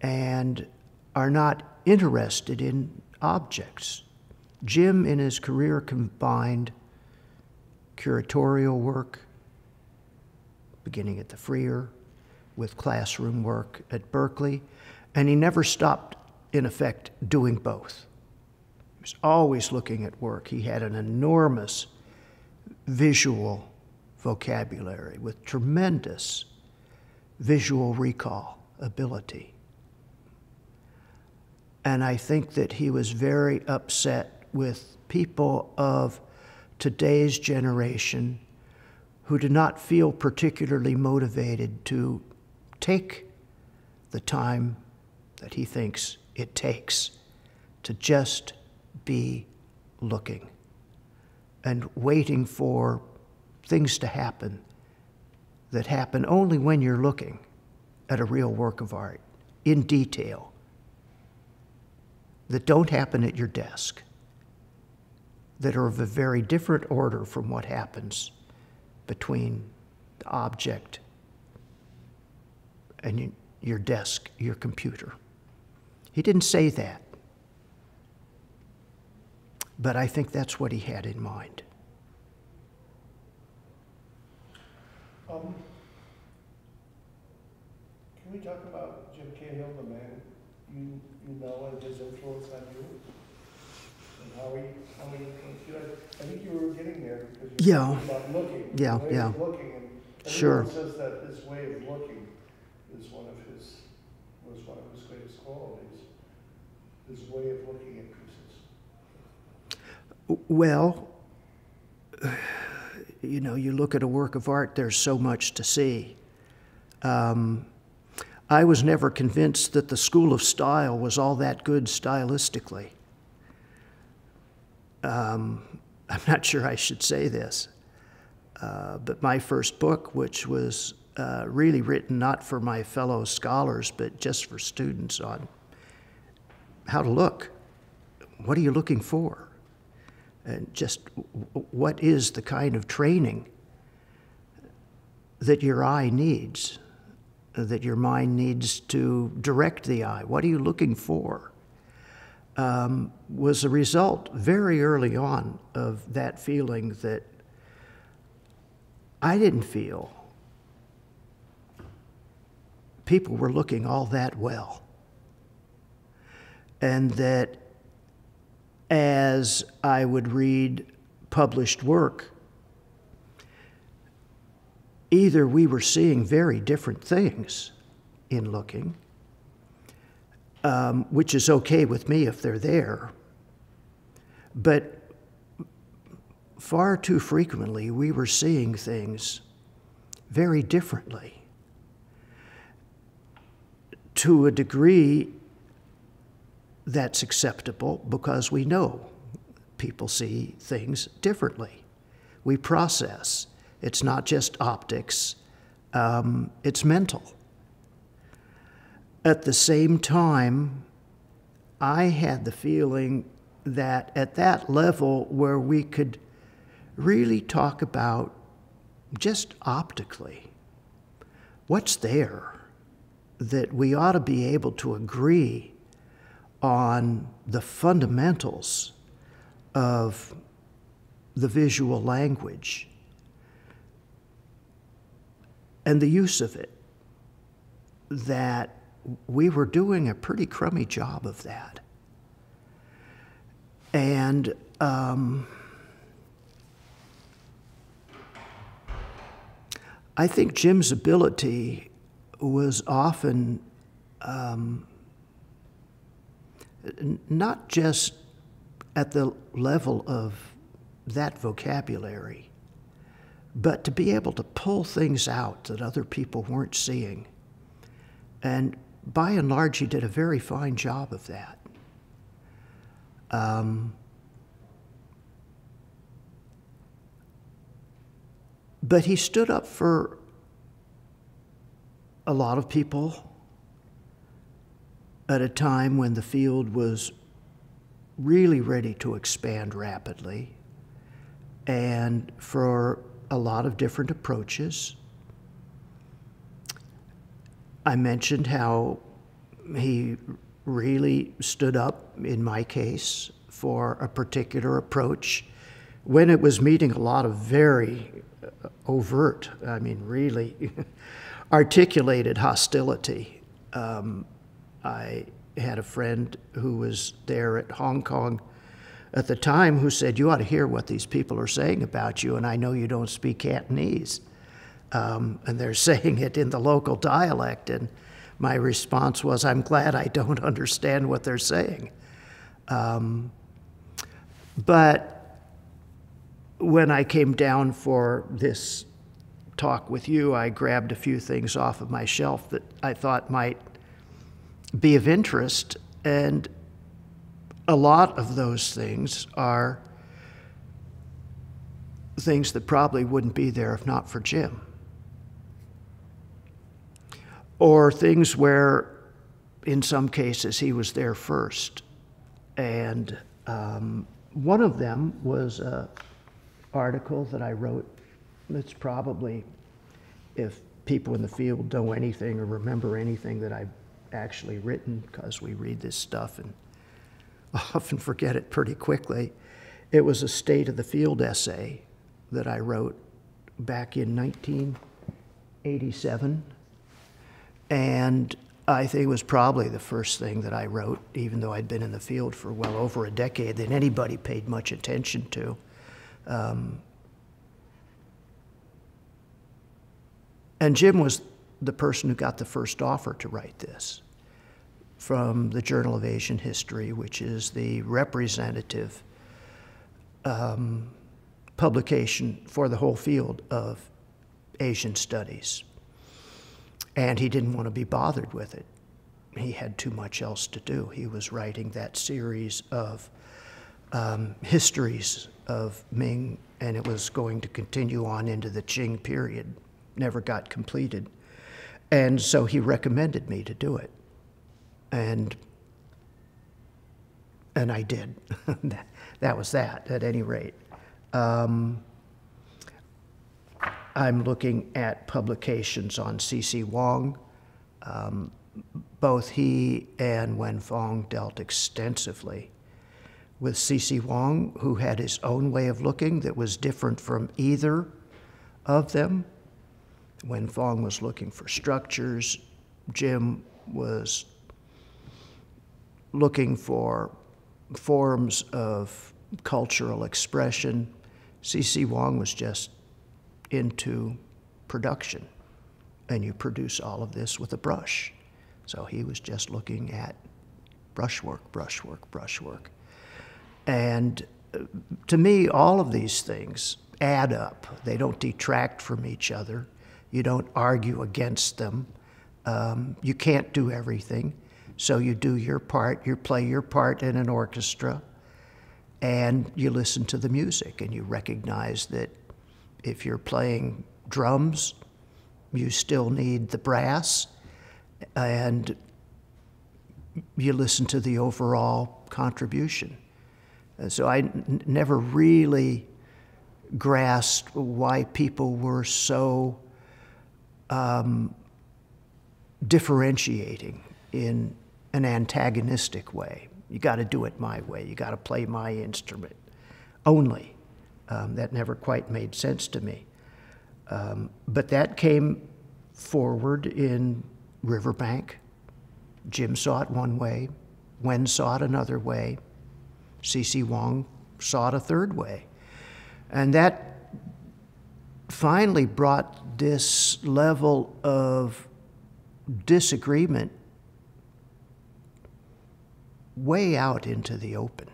and are not interested in objects. Jim, in his career, combined curatorial work, beginning at the Freer, with classroom work at Berkeley, and he never stopped, in effect, doing both He was always looking at work. He had an enormous visual vocabulary with tremendous visual recall ability. And I think that he was very upset with people of today's generation who do not feel particularly motivated to take the time that he thinks it takes to just be looking and waiting for things to happen that happen only when you're looking at a real work of art in detail that don't happen at your desk, that are of a very different order from what happens between the object and your desk, your computer. He didn't say that. But I think that's what he had in mind. Um, can we talk about Jim Cahill, the man you, you know and his influence on you? And how he, how he, you know, I think you were getting there because you Yeah. about looking. Yeah, yeah. Looking, and Sure. says that this way of looking is one of his, was one of his greatest qualities, his way of looking at pieces. Well, you know, you look at a work of art, there's so much to see. Um, I was never convinced that the school of style was all that good stylistically. Um, I'm not sure I should say this, uh, but my first book, which was uh, really written not for my fellow scholars, but just for students on how to look. What are you looking for? And just what is the kind of training that your eye needs, that your mind needs to direct the eye? What are you looking for? Um, was a result very early on of that feeling that I didn't feel people were looking all that well. And that as I would read published work, either we were seeing very different things in looking, um, which is okay with me if they're there, but far too frequently we were seeing things very differently. To a degree that's acceptable because we know people see things differently. We process. It's not just optics, um, it's mental. At the same time, I had the feeling that at that level where we could really talk about just optically what's there that we ought to be able to agree on the fundamentals of the visual language and the use of it, that we were doing a pretty crummy job of that. And um, I think Jim's ability was often um, not just at the level of that vocabulary, but to be able to pull things out that other people weren't seeing. And by and large, he did a very fine job of that. Um, but he stood up for a lot of people at a time when the field was really ready to expand rapidly and for a lot of different approaches. I mentioned how he really stood up, in my case, for a particular approach when it was meeting a lot of very overt, I mean, really articulated hostility. Um, I had a friend who was there at Hong Kong at the time who said, You ought to hear what these people are saying about you, and I know you don't speak Cantonese. Um, and they're saying it in the local dialect. And my response was, I'm glad I don't understand what they're saying. Um, but when I came down for this talk with you, I grabbed a few things off of my shelf that I thought might be of interest. And a lot of those things are things that probably wouldn't be there if not for Jim. Or things where, in some cases, he was there first. And um, one of them was an article that I wrote it's probably, if people in the field know anything or remember anything that I've actually written, because we read this stuff and often forget it pretty quickly, it was a state of the field essay that I wrote back in 1987. And I think it was probably the first thing that I wrote, even though I'd been in the field for well over a decade, that anybody paid much attention to. Um, And Jim was the person who got the first offer to write this from the Journal of Asian History, which is the representative um, publication for the whole field of Asian studies. And he didn't want to be bothered with it. He had too much else to do. He was writing that series of um, histories of Ming, and it was going to continue on into the Qing period. Never got completed. And so he recommended me to do it. And and I did. that was that, at any rate. Um, I'm looking at publications on C.C. Wang. Um, both he and Wen Fong dealt extensively with C.C. Wang, who had his own way of looking that was different from either of them. Wen Fong was looking for structures, Jim was looking for forms of cultural expression. C.C. Wang was just into production, and you produce all of this with a brush. So he was just looking at brushwork, brushwork, brushwork. And uh, to me, all of these things add up. They don't detract from each other. You don't argue against them. Um, you can't do everything. So you do your part, you play your part in an orchestra, and you listen to the music, and you recognize that if you're playing drums, you still need the brass, and you listen to the overall contribution. And So I never really grasped why people were so um, differentiating in an antagonistic way. You got to do it my way. You got to play my instrument only. Um, that never quite made sense to me. Um, but that came forward in Riverbank. Jim saw it one way, Wen saw it another way, C.C. Wang saw it a third way. And that finally brought this level of disagreement way out into the open,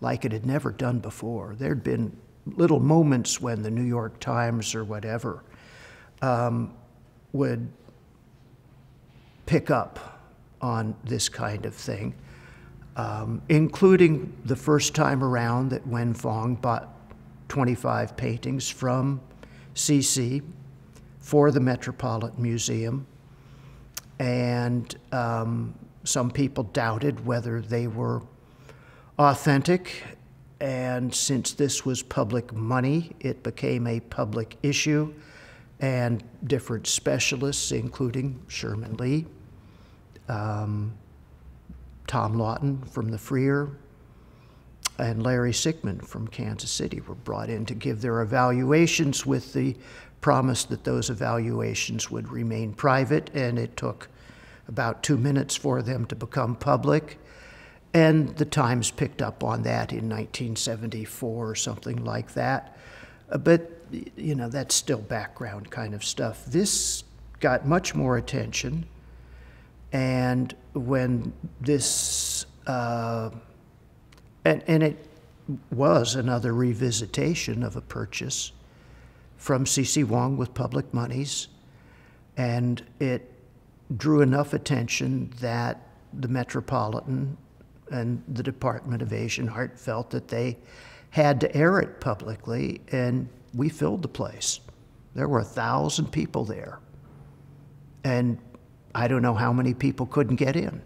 like it had never done before. There'd been little moments when the New York Times or whatever um, would pick up on this kind of thing, um, including the first time around that Wen Fong bought 25 paintings from CC for the Metropolitan Museum. And um, some people doubted whether they were authentic, and since this was public money, it became a public issue, and different specialists, including Sherman Lee, um, Tom Lawton from the Freer, and Larry Sickman from Kansas City were brought in to give their evaluations with the promise that those evaluations would remain private, and it took about two minutes for them to become public. And the Times picked up on that in 1974 or something like that. Uh, but, you know, that's still background kind of stuff. This got much more attention. And when this, uh, and, and it was another revisitation of a purchase from C.C. Wang with public monies. And it drew enough attention that the Metropolitan and the Department of Asian Art felt that they had to air it publicly, and we filled the place. There were a thousand people there. And I don't know how many people couldn't get in.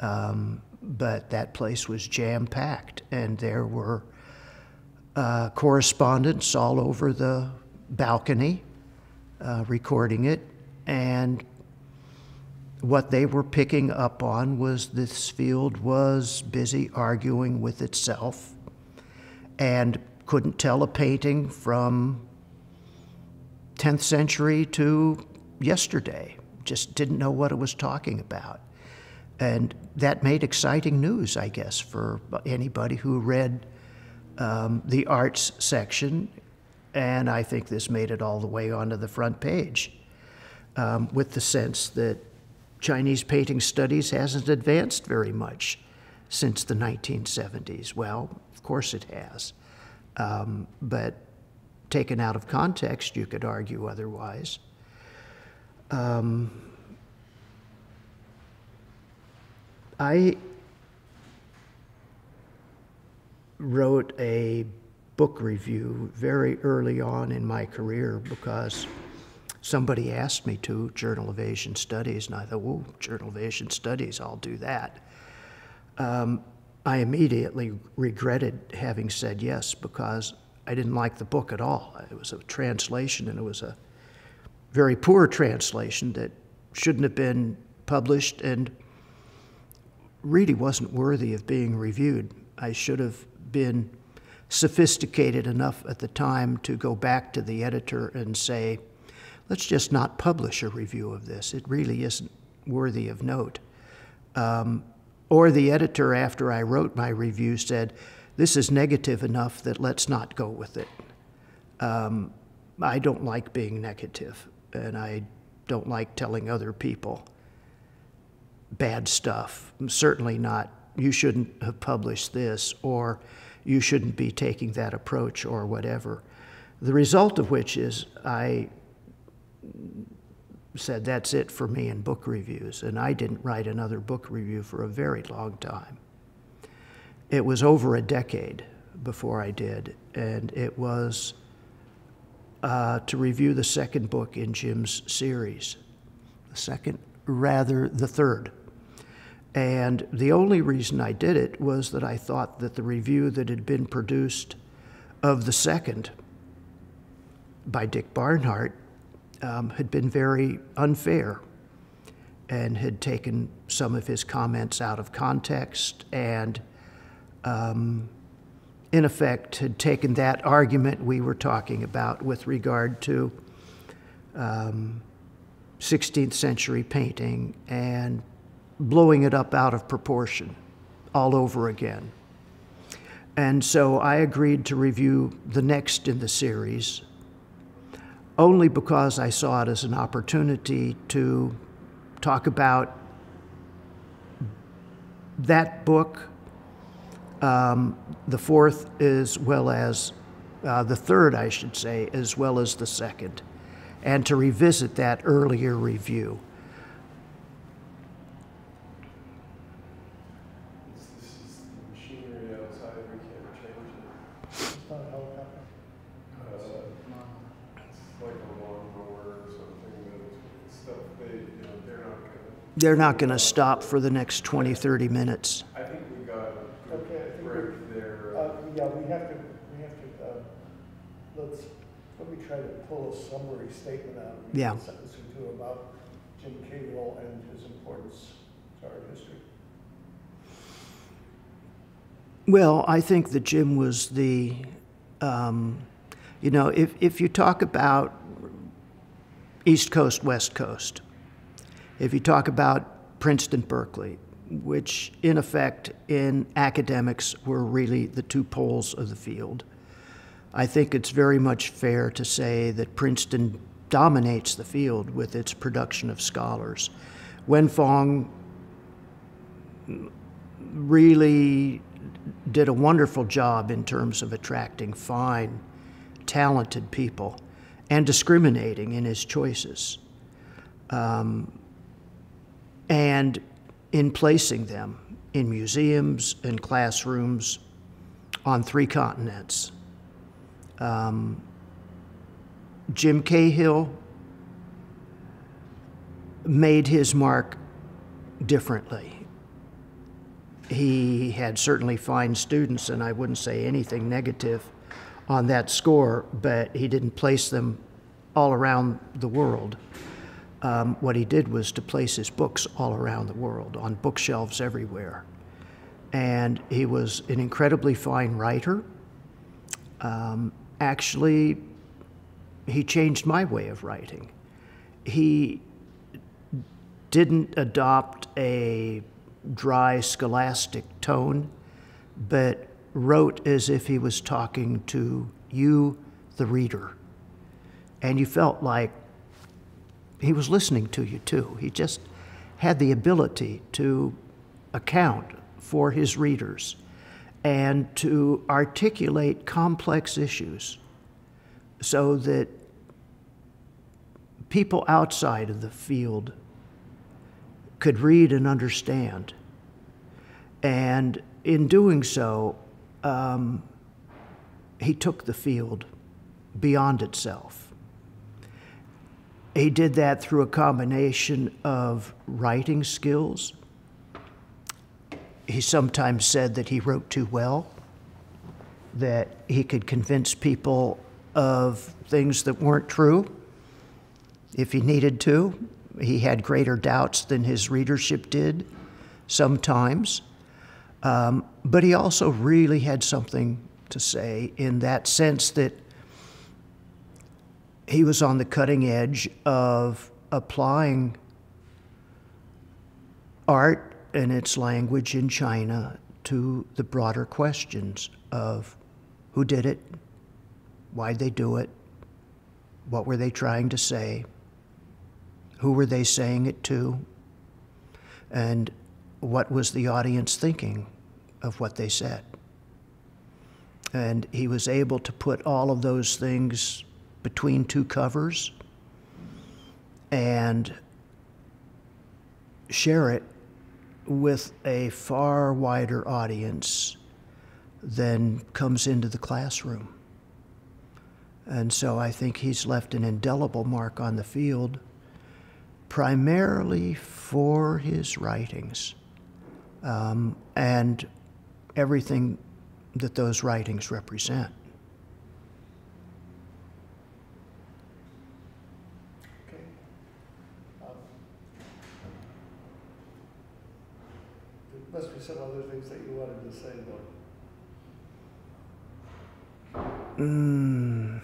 Um, but that place was jam packed, and there were uh, correspondents all over the balcony uh, recording it, and what they were picking up on was this field was busy arguing with itself and couldn't tell a painting from 10th century to yesterday, just didn't know what it was talking about. And that made exciting news, I guess, for anybody who read um, the arts section. And I think this made it all the way onto the front page um, with the sense that Chinese painting studies hasn't advanced very much since the 1970s. Well, of course it has. Um, but taken out of context, you could argue otherwise. Um, I wrote a book review very early on in my career because somebody asked me to, Journal of Asian Studies, and I thought, oh, Journal of Asian Studies, I'll do that. Um, I immediately regretted having said yes because I didn't like the book at all. It was a translation, and it was a very poor translation that shouldn't have been published and really wasn't worthy of being reviewed. I should have been sophisticated enough at the time to go back to the editor and say, let's just not publish a review of this. It really isn't worthy of note. Um, or the editor, after I wrote my review, said, this is negative enough that let's not go with it. Um, I don't like being negative, and I don't like telling other people bad stuff. Certainly not, you shouldn't have published this, or you shouldn't be taking that approach, or whatever. The result of which is I said, that's it for me in book reviews, and I didn't write another book review for a very long time. It was over a decade before I did, and it was uh, to review the second book in Jim's series. The second, rather, the third. And the only reason I did it was that I thought that the review that had been produced of the second by Dick Barnhart um, had been very unfair and had taken some of his comments out of context and, um, in effect, had taken that argument we were talking about with regard to um, 16th century painting and blowing it up out of proportion all over again. And so I agreed to review the next in the series only because I saw it as an opportunity to talk about that book, um, the fourth, as well as uh, the third, I should say, as well as the second, and to revisit that earlier review. This is the machinery outside, we can't change it. It's not a helicopter. Uh, It's like a lawnmower or something, but it's stuff they, you know, they're not gonna, They're not going to stop for the next 20, 30 minutes. I think we got a Okay, good break there. Uh, yeah, we have to, we have to, uh, let's, let me try to pull a summary statement out of you. Yeah. Sentence or two about Jim Cahill and his importance to our history. Well, I think that Jim was the, um, you know, if, if you talk about East Coast, West Coast, if you talk about Princeton, Berkeley, which in effect in academics were really the two poles of the field, I think it's very much fair to say that Princeton dominates the field with its production of scholars. Wen Fong really did a wonderful job in terms of attracting fine, talented people and discriminating in his choices um, and in placing them in museums and classrooms on three continents. Um, Jim Cahill made his mark differently he had certainly fine students, and I wouldn't say anything negative on that score, but he didn't place them all around the world. Um, what he did was to place his books all around the world on bookshelves everywhere. And he was an incredibly fine writer. Um, actually, he changed my way of writing. He didn't adopt a dry, scholastic tone, but wrote as if he was talking to you, the reader. And you felt like he was listening to you too. He just had the ability to account for his readers. and to articulate complex issues so that people outside of the field could read and understand. And in doing so, um, he took the field beyond itself. He did that through a combination of writing skills. He sometimes said that he wrote too well, that he could convince people of things that weren't true if he needed to. He had greater doubts than his readership did sometimes. Um, but he also really had something to say in that sense that he was on the cutting edge of applying art and its language in China to the broader questions of who did it, why'd they do it, what were they trying to say, who were they saying it to, and what was the audience thinking of what they said. And he was able to put all of those things between two covers and share it with a far wider audience than comes into the classroom. And so I think he's left an indelible mark on the field, primarily for his writings um, and everything that those writings represent. Okay. Um, There must be some other things that you wanted to say, though. Mm.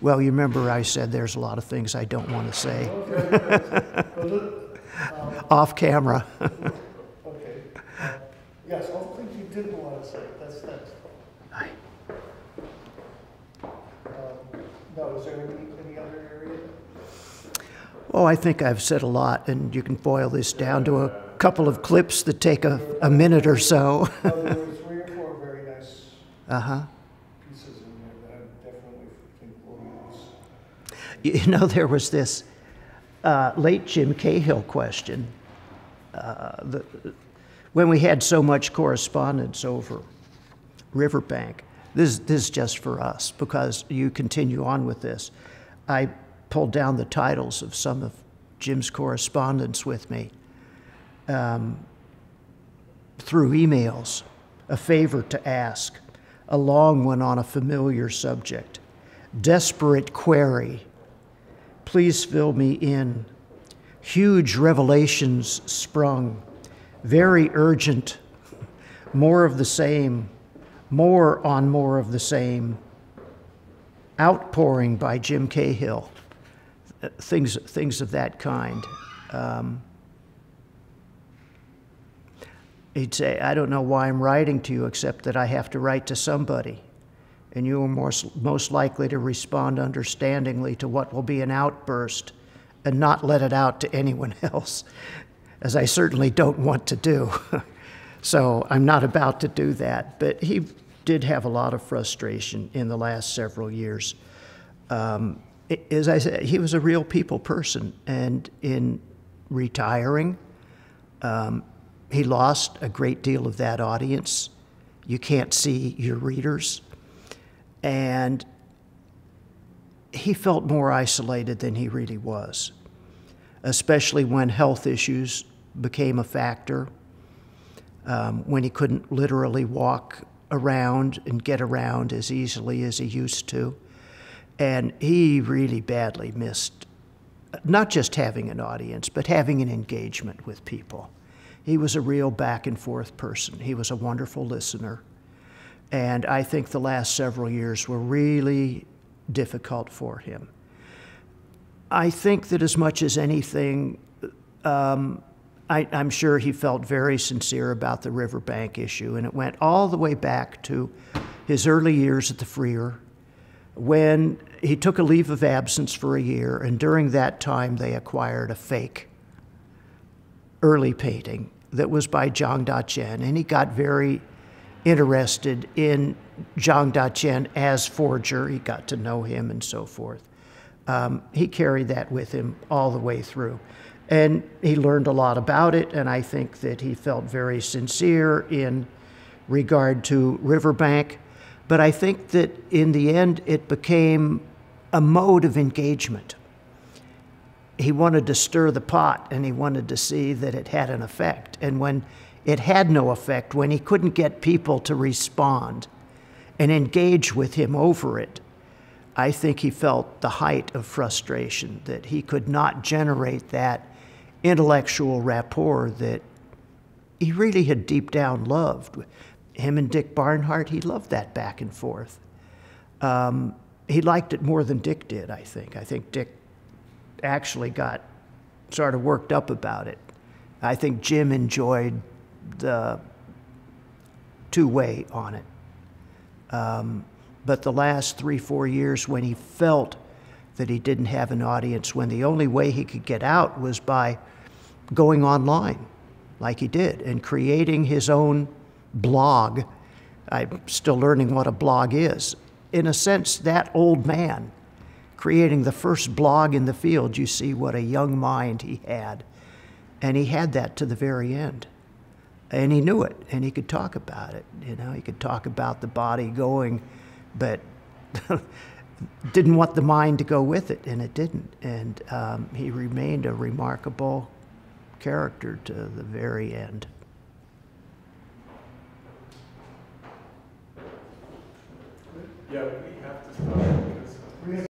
Well, you remember I said there's a lot of things I don't want to say Okay. Um, off camera. Okay. Uh, Yes, all the things you didn't want to say, that's next. Um, No, is there any, any other area? Oh, I think I've said a lot, and you can boil this down to a couple of clips that take a, a minute or so. No, there were three or four very nice Uh huh. pieces in there that I definitely think use. You know, there was this uh, late Jim Cahill question. Uh, the, when we had so much correspondence over Riverbank, this, this is just for us because you continue on with this. I pulled down the titles of some of Jim's correspondence with me um, through emails, a favor to ask, a long one on a familiar subject, desperate query, please fill me in. Huge revelations sprung, very urgent, more of the same, more on more of the same. Outpouring by Jim Cahill, things, things of that kind. Um, he'd say, I don't know why I'm writing to you except that I have to write to somebody. And you are most, most likely to respond understandingly to what will be an outburst and not let it out to anyone else, as I certainly don't want to do. so I'm not about to do that. But he did have a lot of frustration in the last several years. Um, as I said, he was a real people person, and in retiring, um, he lost a great deal of that audience. You can't see your readers. And he felt more isolated than he really was, especially when health issues became a factor, um, when he couldn't literally walk around and get around as easily as he used to. And he really badly missed not just having an audience, but having an engagement with people. He was a real back and forth person. He was a wonderful listener. And I think the last several years were really difficult for him. I think that as much as anything, um, I, I'm sure he felt very sincere about the riverbank issue, and it went all the way back to his early years at the Freer, when he took a leave of absence for a year, and during that time they acquired a fake early painting that was by Zhang Daqian, and he got very interested in Zhang Daqian as forger. He got to know him and so forth. Um, he carried that with him all the way through. And he learned a lot about it, and I think that he felt very sincere in regard to Riverbank. But I think that in the end, it became a mode of engagement. He wanted to stir the pot and he wanted to see that it had an effect. And when it had no effect, when he couldn't get people to respond and engage with him over it, I think he felt the height of frustration that he could not generate that intellectual rapport that he really had deep down loved. Him and Dick Barnhart, he loved that back and forth. Um, he liked it more than Dick did, I think. I think Dick actually got sort of worked up about it. I think Jim enjoyed the two way on it. Um, but the last three, four years, when he felt that he didn't have an audience, when the only way he could get out was by going online, like he did, and creating his own blog. I'm still learning what a blog is. In a sense, that old man creating the first blog in the field, you see what a young mind he had. And he had that to the very end. And he knew it, and he could talk about it. You know, he could talk about the body going, but didn't want the mind to go with it, and it didn't. And um, he remained a remarkable character to the very end. Yeah, we have to stop.